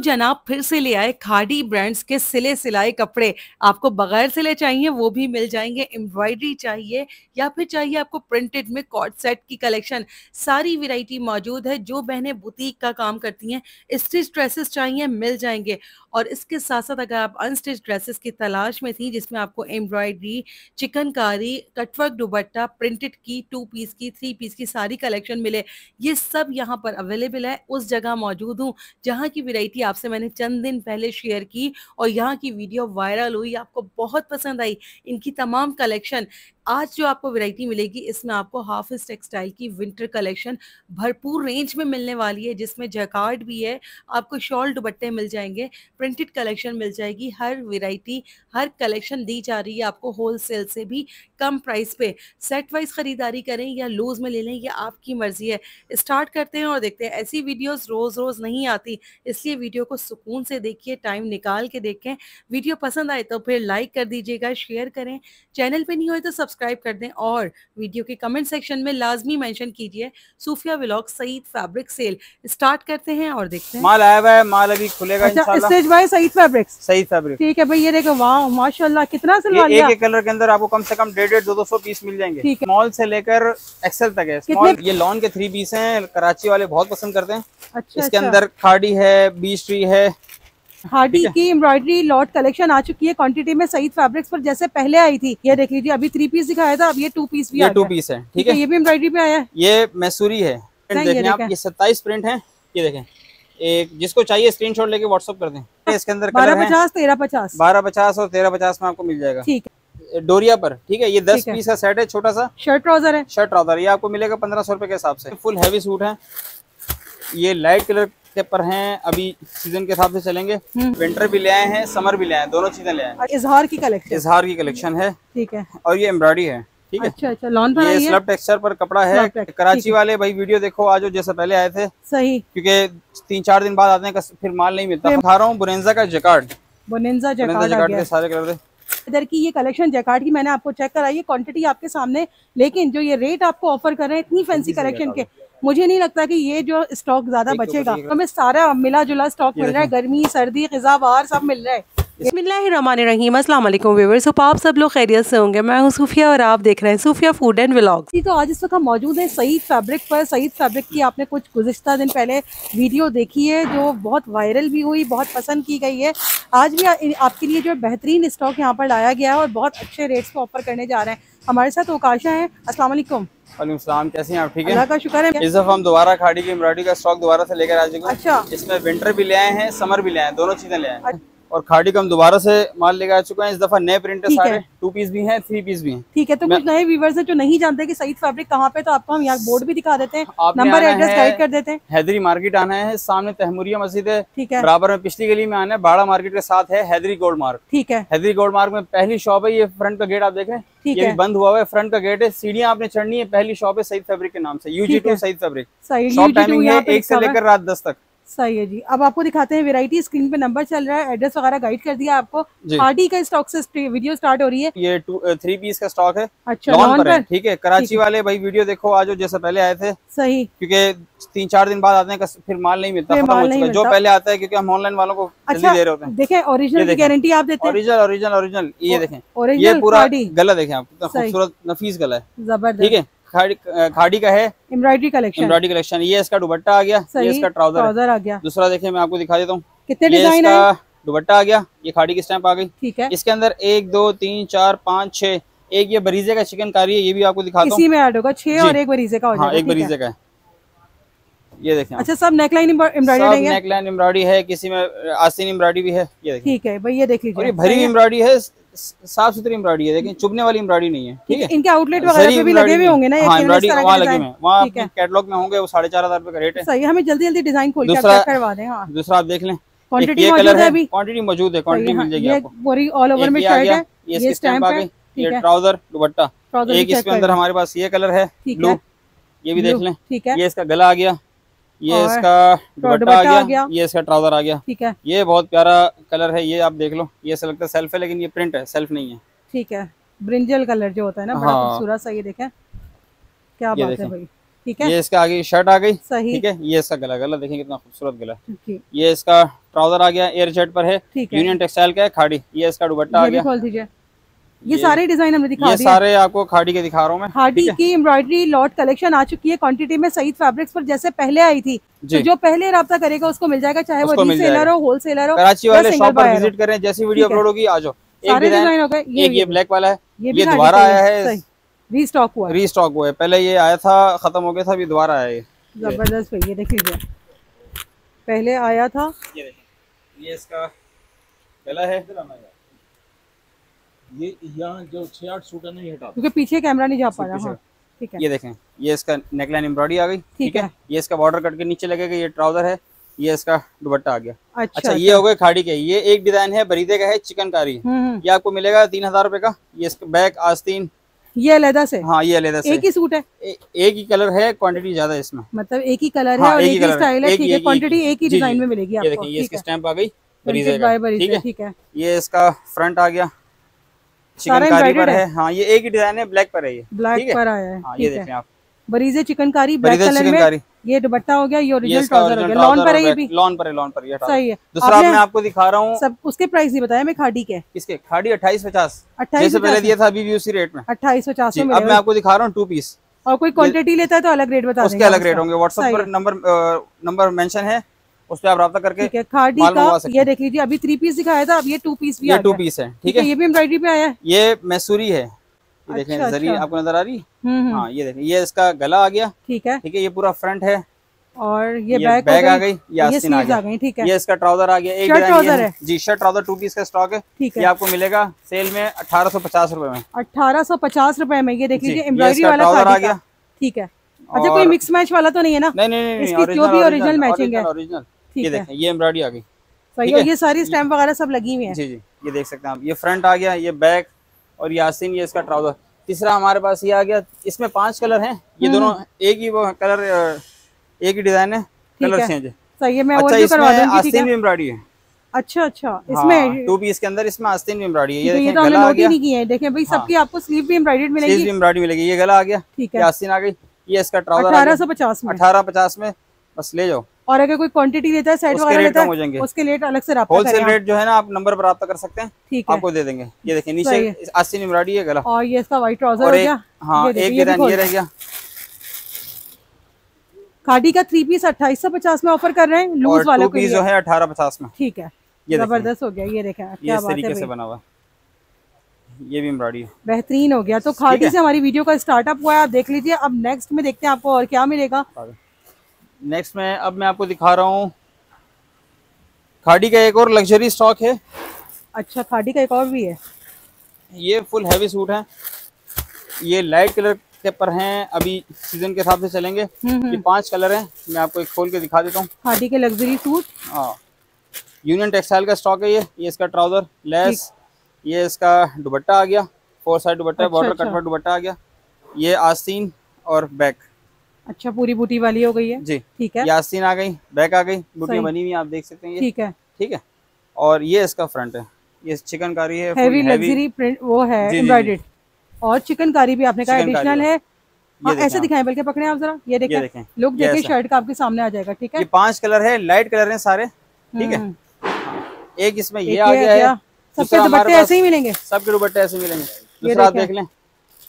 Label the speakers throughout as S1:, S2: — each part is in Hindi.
S1: जनाब फिर से ले आए खाड़ी ब्रांड्स के सिले सिलाए कपड़े। आपको बगैर सिले चाहिए, वो भी मिल जाएँगे। एम्ब्रॉयडरी चाहिए या फिर चाहिए आपको प्रिंटेड में कॉट सेट की कलेक्शन सारी वैरायटी मौजूद है, जो बहनें बुटीक का काम करती हैं स्टिच ड्रेसेस चाहिए, मिल जाएँगे। और इसके साथ साथ अगर आप अनस्टिच ड्रेसेस की तलाश में थी, जिसमें आपको एम्ब्रॉयडरी चिकनकारी कटवर्क दुबट्टा प्रिंटेड की टू पीस की थ्री पीस की सारी कलेक्शन मिले। ये सब यहाँ पर अवेलेबल है, उस जगह मौजूद हूँ, जहाँ की वैरायटी आपसे मैंने चंद दिन पहले शेयर की और यहाँ की वीडियो वायरल हुई, आपको बहुत पसंद आई। इनकी तमाम कलेक्शन आज जो आपको वैरायटी मिलेगी, इसमें आपको हाफिज टेक्सटाइल की विंटर कलेक्शन भरपूर रेंज में मिलने वाली है, जिसमें जैकार्ड भी है, आपको शॉल दुपट्टे मिल जाएँगे प्रिंटेड कलेक्शन मिल जाएगी, हर वैरायटी हर कलेक्शन दी जा रही है आपको होलसेल से भी कम प्राइस पे। सेट वाइज खरीदारी करें या लूज में ले लें, ये आपकी मर्ज़ी है। स्टार्ट करते हैं और देखते हैं। ऐसी वीडियोस रोज रोज नहीं आती, इसलिए वीडियो को सुकून से देखिए टाइम निकाल के देखें। वीडियो पसंद आए तो फिर लाइक कर दीजिएगा शेयर करें। चैनल पर नहीं हो तो सब्सक्राइब कर दें और वीडियो के कमेंट सेक्शन में लाजमी मेंशन कीजिए। Sufiya vlog Saeed fabric sale start करते हैं और देखते हैं।
S2: माल आया हुआ है माल अभी खुलेगा
S1: अच्छा स्टेज बाय सईद फैब्रिक्स
S2: सही फैब्रिक
S1: ठीक है भाई ये देखो वाह माशाल्लाह कितना सिलवा
S2: एक
S1: लिया।
S2: एक कलर के अंदर आपको कम से कम डेढ़ डेढ़ दो दो सौ पीस मिल जाएँगे। स्मॉल से लेकर एक्सेल तक है। स्मॉल ये लॉन के थ्री पीस है कराची वाले बहुत पसंद करते हैं।
S1: अच्छा
S2: इसके
S1: अच्छा।
S2: अंदर खाड़ी है बीस ट्री है
S1: हार्डी की एम्ब्रॉयडरी लॉट कलेक्शन आ चुकी है। क्वांटिटी में सईद फैब्रिक्स पर जैसे पहले आई थी। ये देख लीजिए अभी थ्री पीस दिखाया था अब ये टू पीस भी
S2: ये टू पीस है ठीक
S1: है ये भी एम्ब्रॉयडरी पे आया है।
S2: ये मैसूरी है।
S1: ये
S2: सत्ताईस प्रिंट है। ये देखें। एक जिसको चाहिए स्क्रीनशॉट लेके व्हाट्सअप कर दें। इसके अंदर
S1: बारह पचास तेरह पचास।
S2: बारह पचास और तेरह पचास में आपको मिल जाएगा।
S1: ठीक है।
S2: डोरिया पर ठीक है ये दस पीस का सेट है छोटा सा।
S1: शर्ट ट्राउज़र है।
S2: शर्ट ट्राउज़र ये आपको मिलेगा पंद्रह सौ रुपए के हिसाब से। फुल हैवी सूट है। ये लाइट कलर के पर हैं अभी सीज़न के हिसाब से चलेंगे।
S1: हम्म।
S2: विंटर भी ले आए हैं समर भी ले आए हैं दोनों चीज़ें ले आए
S1: इजहार की कलेक्शन
S2: इजहार की कलेक्शन है।
S1: ठीक है।
S2: और ये एम्ब्रॉयडरी है ठीक है?
S1: अच्छा अच्छा लॉन पर
S2: ये स्लब टेक्सचर पर कपड़ा है। कराची वाले भाई वीडियो देखो आज जैसे पहले आए थे।
S1: सही।
S2: क्योंकि तीन चार दिन बाद आते हैं फिर माल नहीं मिलता। खा रहा हूँ बुरेंजा का जकार्ड बुरेंजा
S1: जकार्ड
S2: के सारे कलर
S1: इधर की ये कलेक्शन जैकार्ड की मैंने आपको चेक कराई है क्वांटिटी आपके सामने। लेकिन जो ये रेट आपको ऑफ़र कर रहे हैं इतनी फैंसी कलेक्शन के। मुझे नहीं लगता कि ये जो स्टॉक ज़्यादा
S2: तो
S1: बचेगा।
S2: बचेगा।
S1: हमें सारा मिला जुला स्टॉक मिल रहा है गर्मी सर्दी खिजा बाहर सब मिल रहा है। बिस्मिल्लाहिर्रहमानिर्रहीम अस्सलाम वालेकुम व्यूअर्स होप आप सब लोग खैरियत से होंगे। मैं हूँ सूफिया और आप देख रहे हैं सूफिया फ़ूड एंड व्लॉग्स जी तो आज इस वक्त हम मौजूद है सईद फैब्रिक पर। सईद फैब्रिक की आपने कुछ गुज़िश्ता दिन पहले वीडियो देखी है जो बहुत वायरल भी हुई बहुत पसंद की गई है। आज भी आ- आपके लिए जो बेहतरीन स्टॉक यहाँ पर लाया गया है और बहुत अच्छे रेट्स पे ऑफ़र करने जा रहे हैं। हमारे साथ ओकाशा हैं। अस्सलाम वालेकुम
S2: सलाम कैसे हैं आप? ठीक है?
S1: का शुक्र है।
S2: इस दफ़ा हम दोबारा खाड़ी की एम्ब्रॉयडरी का स्टॉक दोबारा से लेकर आ चुके हैं
S1: अच्छा।
S2: इसमें विंटर भी ले आए हैं समर भी ले आए हैं दोनों चीज़ें ले आए हैं।
S1: अच्छा।
S2: और खाड़ी का हम दोबारा से माल लेकर आ चुके हैं। इस दफ़ा नए प्रिंट
S1: ठीक है।
S2: सारे टू पीस भी हैं थ्री पीस भी हैं।
S1: ठीक है तो कुछ नए व्यूवर्स हैं जो नहीं जानते कि सईद फैब्रिक कहाँ पे तो आपको हम यहाँ बोर्ड भी दिखा देते हैं नंबर एड्रेस गाइड कर देते हैं।
S2: हैदरी मार्केट आना है सामने तहमुरिया मस्जिद है
S1: ठीक है।
S2: बराबर में पिछली गली में आना है बाड़ा मार्केट के साथ है हैदरी गोल्ड मार्क।
S1: ठीक है।
S2: हैदरी गोल्ड मार्क में पहली शॉप है ये फ्रंट का गेट आप देख
S1: ठीक
S2: ये
S1: है।
S2: बंद हुआ हुआ है फ्रंट का गेट है सीढ़ियाँ आपने चढ़नी है पहली शॉप है सईद फैब्रिक के नाम से UG two Saeed fabric shop timing है एक से। लेकर रात दस तक।
S1: सही है जी। अब आपको दिखाते हैं वैरायटी स्क्रीन पे नंबर चल रहा है एड्रेस वगैरह गाइड कर दिया आपको। पार्टी का स्टॉक से वीडियो स्टार्ट हो रही है।
S2: ये टू थ्री पीस का स्टॉक है।
S1: अच्छा
S2: लॉन पर है ठीक है। कराची वाले भाई वीडियो देखो आज जैसे पहले आए थे।
S1: सही।
S2: क्योंकि तीन चार दिन बाद आते हैं फिर माल नहीं मिलता
S1: माल नहीं
S2: है। जो पहले आता है क्योंकि हम ऑनलाइन वालों को
S1: अच्छा
S2: दे रहे होते हैं।
S1: देखें ओरिजिनल की गारंटी आप देते हैं।
S2: ओरिजिनल ओरिजिनल ओरिजिनल ये देखें। ये पूरा गला देखें आप। कितना खूबसूरत नफीस गला है। ठीक
S1: ज़बरदस्त
S2: है? खाड़ी खाड़ी का है?
S1: Embroidery collection.
S2: Embroidery collection. ये इसका दुपट्टा आ गया ये इसका ट्राउज़र।
S1: आ गया।
S2: दूसरा देखिए मैं आपको दिखा देता हूँ।
S1: कितने डिज़ाइन है?
S2: इसका दुपट्टा आ गया ये खाड़ी की स्टैंप आ गई।
S1: ठीक है।
S2: इसके अंदर एक दो तीन चार पाँच छह एक ये बरीजे का चिकन कारी है ये भी आपको दिखाता हूँ।
S1: इसी में ऐड होगा छह और एक बरीजे का हो
S2: हाँ एक बरीजे का है। ये देखें
S1: अच्छा सब नेकलाइन एम्ब्रॉयडरी
S2: नेकलाइन एम्ब्रॉयडरी है किसी में आस्तीन एम्ब्रॉयडरी भी है ये देखिए
S1: ठीक है भाई ये देख लीजिए
S2: भरी एम्ब्रॉयडरी है साफ़ सुथरी एम्ब्रॉयडरी है देखिए चुभने वाली एम्ब्रॉयडरी नहीं है ठीक है?
S1: इनके आउटलेट वगैरह पे भी लगे हुए होंगे ना
S2: हाँ एम्ब्रॉयडरी वहाँ लगे हुए वहाँ कैटलॉग में होंगे वो साढ़े चार हज़ार रुपए का रेट है।
S1: सही हमें जल्दी जल्दी डिज़ाइन खोल करवा दें हाँ।
S2: दूसरा आप देख लें
S1: क्वांटिटी मौजूद है अभी।
S2: क्वांटिटी मौजूद है क्वांटिटी मिल जाएगी आपको।
S1: पूरी ऑल ओवर में शर्ट है
S2: ये
S1: स्टैम्प
S2: आ गई ये ट्राउज़र दुपट्टा। एक इसके अंदर हमारे पास ये कलर है ब्लू ये भी देख लें
S1: ठीक है।
S2: ये इसका गला आ गया ये इसका दुपट्टा
S1: दुपट्टा
S2: आ गया
S1: गया।
S2: ये इसका ट्राउज़र आ गया।
S1: ठीक है।
S2: ये बहुत प्यारा कलर है ये आप देख लो। ये ऐसा लगता है सेल्फ है लेकिन ये प्रिंट है सेल्फ नहीं है।
S1: ठीक है। ब्रिंजल कलर जो होता है ना बड़ा
S2: हाँ।
S1: खूबसूरत सा ये देखें। क्या बात है भाई। ठीक है।
S2: ये इसका आगे शर्ट आ गई।
S1: सही।
S2: ठीक है ये इसका गला। गला देखें कितना खूबसूरत गला ये इसका ट्राउज़र आ गया एयर जेट पर है। यूनियन टेक्सटाइल का है खाड़ी। ये इसका दुपट्टा आ गया।
S1: ये
S2: ये-
S1: सारे डिज़ाइन हमने दिखा
S2: ये सारे आपको खाड़ी के दिखा रहा हूँ मैं है?
S1: की एम्ब्रॉयडरी लॉट कलेक्शन आ चुकी है क्वांटिटी में सईद फैब्रिक्स पर जैसे पहले आई थी। तो
S2: जो।
S1: पहले रब्ता करेगा उसको मिल जाएगा चाहे वो रीसेलर हो होलसेलर हो
S2: कराची वाले शॉप पर विज़िट करें जैसी वीडियो अपलोड होगी आ जाओ।
S1: सारे
S2: डिज़ाइन
S1: हो गए। ये
S2: ब्लैक वाला है।
S1: ये
S2: दोबारा आया
S1: है, रीस्टॉक हुआ।
S2: रीस्टॉक हुआ है। पहले ये आया था खत्म हो गया था अभी दोबारा आया है ये।
S1: ज़बरदस्त ये देख लीजिए पहले आया था।
S2: ये ये इसका गला है।
S3: ये यहाँ जो छह आठ सूट है ना ये हटा
S1: क्योंकि पीछे कैमरा नहीं जा पा रहा हाँ ठीक है।
S2: ये देखें ये इसका नेकलाइन एम्ब्रॉयडरी आ गई ठीक है। ये इसका बॉर्डर कट के नीचे लगेगा ये ट्राउज़र है ये इसका दुपट्टा आ गया।
S1: अच्छा
S2: अच्छा ये हो गए खाड़ी के ये एक डिज़ाइन है बरीदे का है चिकनकारी।
S1: हम्म हम्म।
S2: ये आपको मिलेगा तीन हज़ार रूपए का ये इसका बैक आस्तीन।
S1: ये अलहदा से?
S2: हाँ ये अलग से।
S1: एक ही सूट है?
S2: ए- एक ही कलर है क्वांटिटी ज़्यादा है इसमें।
S1: मतलब एक ही कलर है
S2: हाँ,
S1: और
S2: एक
S1: एक
S2: ही
S1: स्टाइल है।
S2: एक ही-
S1: ठीक है क्वांटिटी एक ही। डिज़ाइन में मिलेगी
S2: ये ये इसकी स्टैंप आ गई ठीक है? ये इसका फ्रंट आ गया। चिकनकारी पर है। हाँ। ये एक ही डिज़ाइन है ब्लैक पर है ये।
S1: ब्लैक पर आया है।
S2: हाँ ये देखें आप।
S1: बरीजे चिकनकारी ब्लैक कलर में। ये दुपट्टा हो गया ये ओरिजिनल ट्राउज़र हो गया। लॉन पर है ये भी।
S2: लॉन पर है लॉन पर ये
S1: सही है।
S2: दूसरा मैं आपको दिखा रहा हूँ।
S1: सब उसके प्राइस नहीं बताया मैं खाड़ी के।
S2: इसके खाड़ी अट्ठाईस पचास।
S1: अट्ठाईस
S2: पहले दिया था अभी भी उसी रेट में।
S1: अट्ठाईस सौ चार
S2: जी
S1: सौ
S2: अब मैं आपको दिखा रहा हूँ टू पीस
S1: और कोई क्वांटिटी लेता है तो अलग रेट बता
S2: उसके अलग रेट होंगे। व्हाट्सएप पर नंबर नंबर मेंशन है। उस पर आप रब्ता करके
S1: ठीक है खाड़ी का ये देख लीजिए अभी थ्री पीस दिखाया था अब ये टू पीस भी
S2: ये टू पीस है ठीक
S1: है ये भी एम्ब्रॉयडरी पे आया है।
S2: ये मैसूरी है। ये देखें
S1: अच्छा,
S2: जरी
S1: अच्छा।
S2: आपको नज़र आ रही? है?
S1: हम्म हम्म,
S2: हाँ ये देखें ये इसका गला आ गया।
S1: ठीक है।
S2: ठीक है ये पूरा फ्रंट है।
S1: और ये
S2: ये
S1: बैक
S2: बैग आ गई। ये आ
S1: स्लीव्स आ गई ठीक है।
S2: ये इसका ट्राउज़र आ गया एक
S1: शर्ट ट्राउज़र
S2: है। जी शर्ट ट्राउज़र टू पीस का स्टॉक है।
S1: ठीक है।
S2: ये आपको मिलेगा सेल में अठारह सौ पचास रूपए में।
S1: अठारह सौ पचास रुपए में ये देख लीजिए एम्ब्रॉयडरी वाला
S2: trouser आ गया।
S1: ठीक है। अच्छा कोई मिक्स मैच वाला तो नहीं है ना?
S2: नहीं नहीं नहीं
S1: इसकी जो भी original matching है।
S2: ओरिजिनल ये
S1: है।
S2: देखें ये एम्ब्रॉयडरी आ गई।
S1: सही है
S2: है।
S1: ये सारी स्टैम्प वगैरह सब लगी हुई है।
S2: जी जी ये देख सकते हैं आप। ये फ्रंट आ गया ये बैक और ये आस्तीन ये इसका ट्राउज़र। तीसरा हमारे पास ये आ गया इसमें पाँच कलर हैं। ये
S1: हम्म।
S2: दोनों एक ही वो कलर एक ही डिज़ाइन है कलर चेंज है।
S1: सही है मैं
S2: अच्छा इसमें
S1: करवा दूँगी
S2: आस्तीन भी एम्ब्रॉयडरी है।
S1: अच्छा अच्छा इसमें
S2: टू पीस के अंदर इसमें आस्तीन भी एम्ब्रॉयडरी है। ये
S1: है, ये
S2: देखें
S1: तो
S2: गला आ गया।
S1: नहीं किया है। देखें भाई सबकी आपको स्लीव भी एम्ब्रॉयडर्ड मिलेगी।
S2: भी एम्ब्रॉयडरी मिलेगी। ये गला आ गया
S1: ठीक है।
S2: आस्तीन आ गई ये इसका ट्राउज़र आ
S1: अठारह
S2: गया
S1: सौ पचास में।
S2: अठारह पचास में। बस ले जाओ।
S1: और अगर कोई क्वांटिटी देता है सेट
S2: उसके
S1: वगैरह लेता
S2: हो
S1: उसके रेट अलग से रहा
S2: होलसेल रेट जो है ना आप नंबर पर रब्ता कर सकते हैं।
S1: ठीक है।
S2: आपको दे देंगे। ये देखिए नीचे आस्तीन एम्ब्रॉयडरी है गला।
S1: और ये इसका व्हाइट ट्राउज़र हो गया।
S2: हाँ एक
S1: ये
S2: रह गया।
S1: खादी का थ्री पीस अट्ठाईस सौ पचास में ऑफ़र कर रहे हैं। लूज वालों के
S2: जो है अठारह पचास में।
S1: ठीक है।
S2: ये
S1: ज़बरदस्त हो गया। ये देखें
S2: ये इस तरीके से बना हुआ है। ये भी एम्ब्रॉयडरी है।
S1: बेहतरीन हो गया। तो खादी से हमारी वीडियो का स्टार्टअप हुआ है। आप देख लीजिए। अब नेक्स्ट में देखते हैं आपको और क्या मिलेगा।
S2: नेक्स्ट में अब मैं आपको दिखा रहा हूँ। खाड़ी का एक और लग्जरी स्टॉक है।
S1: अच्छा खाड़ी का एक और भी है।
S2: ये फुल हैवी सूट है। ये लाइट कलर के पर हैं अभी सीज़न के हिसाब से चलेंगे।
S1: हम्म,
S2: ये पाँच कलर हैं मैं आपको एक खोल के दिखा देता हूँ।
S1: खादी के लग्जरी सूट
S2: हाँ। यूनियन टेक्सटाइल का स्टॉक है ये ये इसका ट्राउज़र लेस ये इसका दुपट्टा आ गया। फोर साइड दुपट्टा
S1: अच्छा,
S2: बॉर्डर
S1: अच्छा।
S2: कट पर दुपट्टा आ गया। ये आस्तीन और बैक
S1: अच्छा पूरी बूटी वाली हो गई है?
S2: जी।
S1: ठीक है।
S2: ये आस्तीन आ गई बैक आ गई
S1: सही।
S2: बनी हुई आप देख सकते हैं
S1: ठीक है।
S2: ठीक है। और ये इसका फ्रंट है। ये चिकनकारी है
S1: हैवी लग्जरी प्रिंट वो है। एम्ब्रॉयडेड और चिकनकारी भी आपने कहा एडिशनल है। हाँ। ऐसे दिखाएँ बल्कि पकड़े आप जरा। ये देखें।
S2: देखें,
S1: लुक देखिए शर्ट का आपके सामने आ जाएगा ठीक है?
S2: ये पाँच कलर है लाइट कलर है सारे। ठीक है?
S1: हम्म,
S2: एक इसमें ये आ गया। है।
S1: सबके दुपट्टे ऐसे ही मिलेंगे?
S2: सबके दुपट्टे ऐसे मिलेंगे। दूसरा आप
S1: देख।
S2: लें।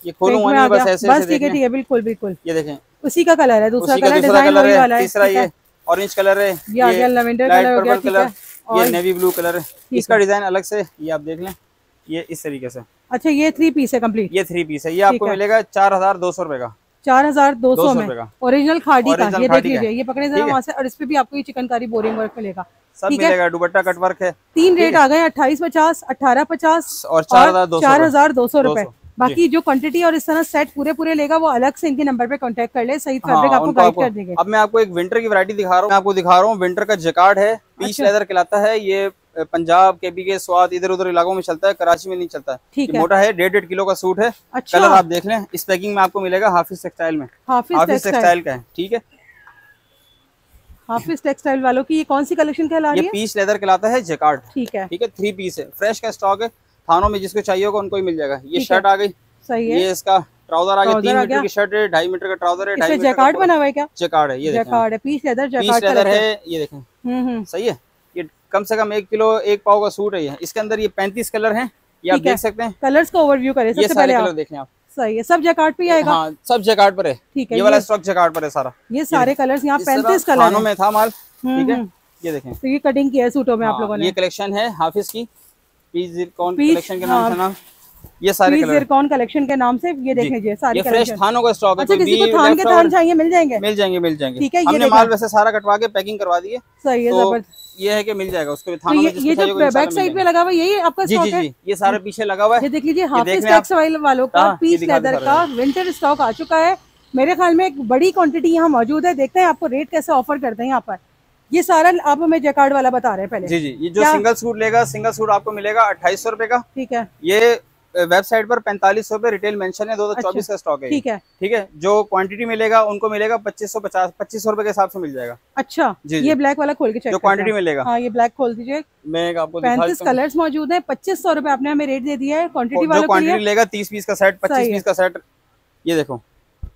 S2: ये खोलूँगा बस ऐसे
S1: बस ठीक है ठीक है बिल्कुल बिल्कुल।
S2: ये देखें।
S1: उसी का कलर है दूसरा कलर डिज़ाइन वही वाला है
S2: तीसरा ये ऑरेंज कलर है
S1: ये आ गया
S2: लाइट
S1: कलर हो गया, ठीक है।
S2: कलर ये नेवी ब्लू कलर है। इसका डिज़ाइन अलग से ये आप देख लें ये इस तरीके से।
S1: अच्छा ये थ्री पीस है कंप्लीट
S2: ये थ्री पीस है ये आपको मिलेगा चार हज़ार दो सौ रुपए का।
S1: चार हज़ार दो सौ में। ओरिजिनल खाड़ी का ये देख लीजिए ये पकड़े जरा। वहाँ से और इस पे भी आपको ये चिकनकारी बोरिंग वर्क मिलेगा।
S2: सब। मिलेगा दुपट्टा कटवर्क है।
S1: तीन रेट आ गए अट्ठाईस पचास अठारह पचास
S2: और चार हज़ार दो सौ
S1: रुपए।
S2: 200,
S1: बाकी जो। क्वांटिटी और इस तरह सेट पूरे पूरे लेगा वो अलग से इनके नंबर पे कांटेक्ट कर ले सही फैब्रिक
S2: हाँ,
S1: आपको गाइड कर देंगे।
S2: अब मैं आपको एक विंटर की वैरायटी दिखा रहा हूँ आपको दिखा रहा हूँ विंटर का जकार्ड है पीच
S1: अच्छा।
S2: लेदर कहलाता है ये पंजाब के पी के स्वाद इधर उधर इलाकों में चलता है कराची में नहीं चलता है।
S1: ठीक है।
S2: मोटा है डेढ़ डेढ़ किलो का सूट है
S1: अच्छा।
S2: कलर आप देख लें इस पैकिंग में आपको मिलेगा हाफिज टेक्सटाइल में।
S1: हाफिज
S2: हाफिज
S1: टेक्सटाइल
S2: का है ठीक है?
S1: हाफिज टेक्सटाइल वालों की ये कौन सी कलेक्शन कहला रही है?
S2: पीच लेदर कहलाता है जकार्ड
S1: ठीक है।
S2: ठीक है थ्री पीस है। फ्रेश का स्टॉक है थानों में जिसको चाहिए होगा उनको ही मिल जाएगा। ये शर्ट आ गई
S1: सही है।
S2: ये इसका ट्राउज़र आ गया तीन मीटर की शर्ट है ढाई मीटर का ट्राउज़र है ढाई
S1: जैकार्ड बना हुआ है क्या
S2: जकार्ड है? ये देखें
S1: जैकार्ड है पीस लेदर जैकार्ड
S2: लेदर है। ये देखें।
S1: हम्म हम्म।
S2: सही है? ये कम से कम एक किलो एक पाव का सूट है इसके अंदर ये पैंतीस कलर हैं ये आप। देख सकते हैं।
S1: कलर्स का ओवरव्यू करें
S2: ये
S1: सबसे पहले
S2: कलर
S1: आप।
S2: देखें आप।
S1: सही है सब जैकार्ड पे आएगा।
S2: हाँ सब जैकार्ड पर है।
S1: ठीक है
S2: ये वाला स्टॉक जैकार्ड पर है सारा।
S1: ये सारे कलर्स यहाँ पैंतीस कलर
S2: में था माल। ठीक है?
S1: हम्म।
S2: ये देखें।
S1: तो ये कटिंग किया है सूटों में आप
S2: हाँ,
S1: लोगों ने।
S2: ये कलेक्शन है हाफिज की। पीस कलेक्शन के नाम
S1: हाँ।
S2: से नाम ये सारे
S1: जिरकॉन कलेक्शन के नाम से ये देखें जी सारी
S2: ये फ्रेश थानों का स्टॉक है
S1: अच्छा किसी को थान के थान चाहिए मिल जाएँगे?
S2: मिल जाएँगे मिल जाएँगे।
S1: ठीक है, ये
S2: हमने माल वैसे सारा कटवा के पैकिंग करवा दी है
S1: सही है
S2: तो
S1: ज़बरदस्त।
S2: ये है कि मिल जाएगा उसको भी
S1: तो
S2: थानों
S1: ये
S2: में
S1: ये जो बैक साइड पे लगा हुआ है यही आपका
S2: जी
S1: स्टॉक
S2: जी
S1: है?
S2: जी ये सारे पीछे लगा हुआ
S1: ये
S2: है
S1: देख लीजिए
S2: देख
S1: हाफिज
S2: लें आप।
S1: टेक्सटाइल वालों का
S2: हाँ,
S1: पीस लेदर का विंटर स्टॉक आ चुका है। मेरे ख्याल में एक बड़ी क्वांटिटी यहाँ मौजूद है। देखते हैं आपको रेट कैसे ऑफ़र करते हैं यहाँ पर। ये सारा आप हमें जैकार्ड वाला बता रहे हैं पहले।
S2: जी जी ये जो सिंगल सूट लेगा सिंगल सूट आपको मिलेगा अट्ठाईस सौ रुपए का।
S1: ठीक है।
S2: ये वेबसाइट पर पैंतालीस सौ रुपए रिटेल मेंशन है दो हज़ार चौबीस का स्टॉक है
S1: ठीक है।
S2: ठीक है? जो क्वांटिटी मिलेगा उनको मिलेगा पच्चीस सौ पचास पच्चीस सौ रुपए के हिसाब से मिल जाएगा।
S1: अच्छा
S2: जी, जी।
S1: ये ब्लैक वाला खोल के चेक
S2: जो क्वांटिटी मिलेगा।
S1: हाँ ये ब्लैक खोल दीजिए।
S2: मैं आपको
S1: पैंतीस कलर्स मौजूद है पच्चीस सौ रुपए आपने हमें रेट दे दिया है क्वांटिटी वालों
S2: क्वांटिटी लेगा तीस पीस का सेट पच्चीस। पीस का सेट ये देखो।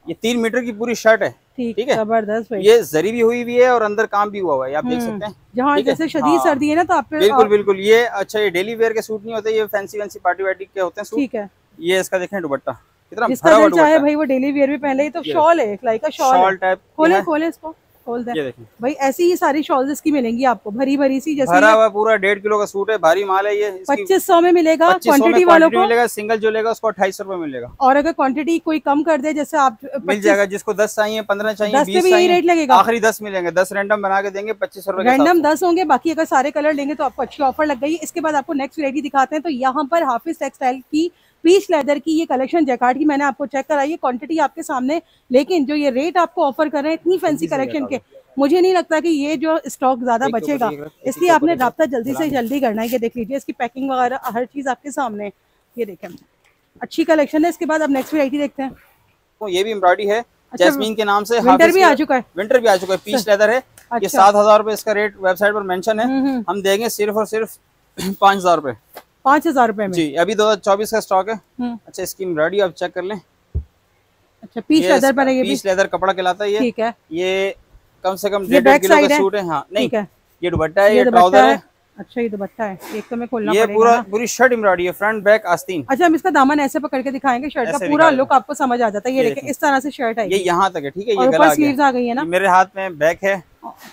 S2: ये तीन मीटर की पूरी शर्ट है।
S1: ठीक
S2: है।
S1: ज़बरदस्त
S2: ये जरी भी हुई हुई है और अंदर काम भी हुआ हुआ है आप देख सकते हैं।
S1: जहाँ जैसे शदीद
S2: हाँ।
S1: सर्दी है ना तो आप
S2: बिल्कुल बिल्कुल। ये अच्छा ये डेली वेयर के सूट नहीं होते ये फैंसी वैंसी पार्टी वार्टी के होते हैं
S1: ठीक है।
S2: ये इसका देखें दुपट्टा। कितना
S1: भाई वो डेली वेयर भी पहले ही तो शॉल है लाइक का शॉल
S2: शॉल टाइप
S1: खोले खोले इसको। भाई ऐसी ही सारी शॉल्स इसकी मिलेंगी आपको भरी भरी सी
S2: भरा
S1: जैसे
S2: हुआ पूरा डेढ़ किलो का सूट है भारी माल है ये
S1: पच्चीस सौ में मिलेगा क्वांटिटी वालों को।
S2: मिलेगा सिंगल जो लेगा उसको अट्ठाईस रुपए मिलेगा।
S1: और अगर क्वांटिटी कोई कम कर दे जैसे आप
S2: मिल जाएगा जिसको दस चाहिए पंद्रह चाहिए
S1: दस भी यही रेट लगेगा।
S2: आखिरी दस मिलेंगे दस रैंडम बना के देंगे पच्चीस रुपए
S1: रैंडम दस होंगे बाकी अगर सारे कलर लेंगे तो आपको अच्छी ऑफ़र लग गई। इसके बाद आपको नेक्स्ट वैरायटी दिखाते हैं तो यहाँ पर हाफिज टेक्सटाइल की पीच लेदर की ये कलेक्शन जैकार्ड की मैंने आपको चेक कराई है क्वांटिटी आपके सामने लेकिन जो ये रेट आपको ऑफ़र कर रहे हैं इतनी फैंसी कलेक्शन के मुझे नहीं लगता कि ये जो स्टॉक ज़्यादा बचेगा। इसलिए आपने रब्ता जल्दी से जल्दी करना है ये देख लीजिए इसकी पैकिंग वगैरह हर चीज़ आपके सामने ये देखें। अच्छी कलेक्शन है इसके बाद अब नेक्स्ट वैरायटी देखते हैं।
S2: तो ये भी एम्ब्रॉयडरी है।
S1: अच्छा,
S2: जैस्मीन के नाम से
S1: विंटर भी आ चुका है।
S2: विंटर भी आ चुका है। पीच लेदर है। अच्छा। ये
S1: अच्छा।
S2: सात हज़ार रुपए इसका रेट वेबसाइट पर मेंशन है।
S1: हम्म, हम्म।
S2: हम देंगे सिर्फ़ और सिर्फ़ पाँच हज़ार रुपए।
S1: पाँच हज़ार रूपए में।
S2: जी अभी दो हज़ार चौबीस का स्टॉक है।
S1: हम्म,
S2: अच्छा इसकी एम्ब्रॉयडरी आप चेक कर लें।
S1: अच्छा
S2: ये
S1: लेदर पर है ये
S2: पीच लेदर कपड़ा कहलाता है ये।
S1: ठीक है।
S2: ये कम से कम डेढ़ किलो का? सूट है। हाँ। नहीं ये दुपट्टा है
S1: ये
S2: ट्राउज़र
S1: है। अच्छा ये दुपट्टा है। एक तो मैं खोलना
S2: ये पूरा पूरी शर्ट एम्ब्रॉयडरी है फ्रंट बैक आस्तीन
S1: अच्छा हम इसका दामन ऐसे पकड़ के दिखाएँगे शर्ट का। पूरा लुक आपको समझ आ जाता है। ये देखिए इस तरह से शर्ट है
S2: ये यहाँ तक है ठीक है ये गला आ
S1: स्लीव्स आ गई है ना?
S2: मेरे हाथ में बैक है।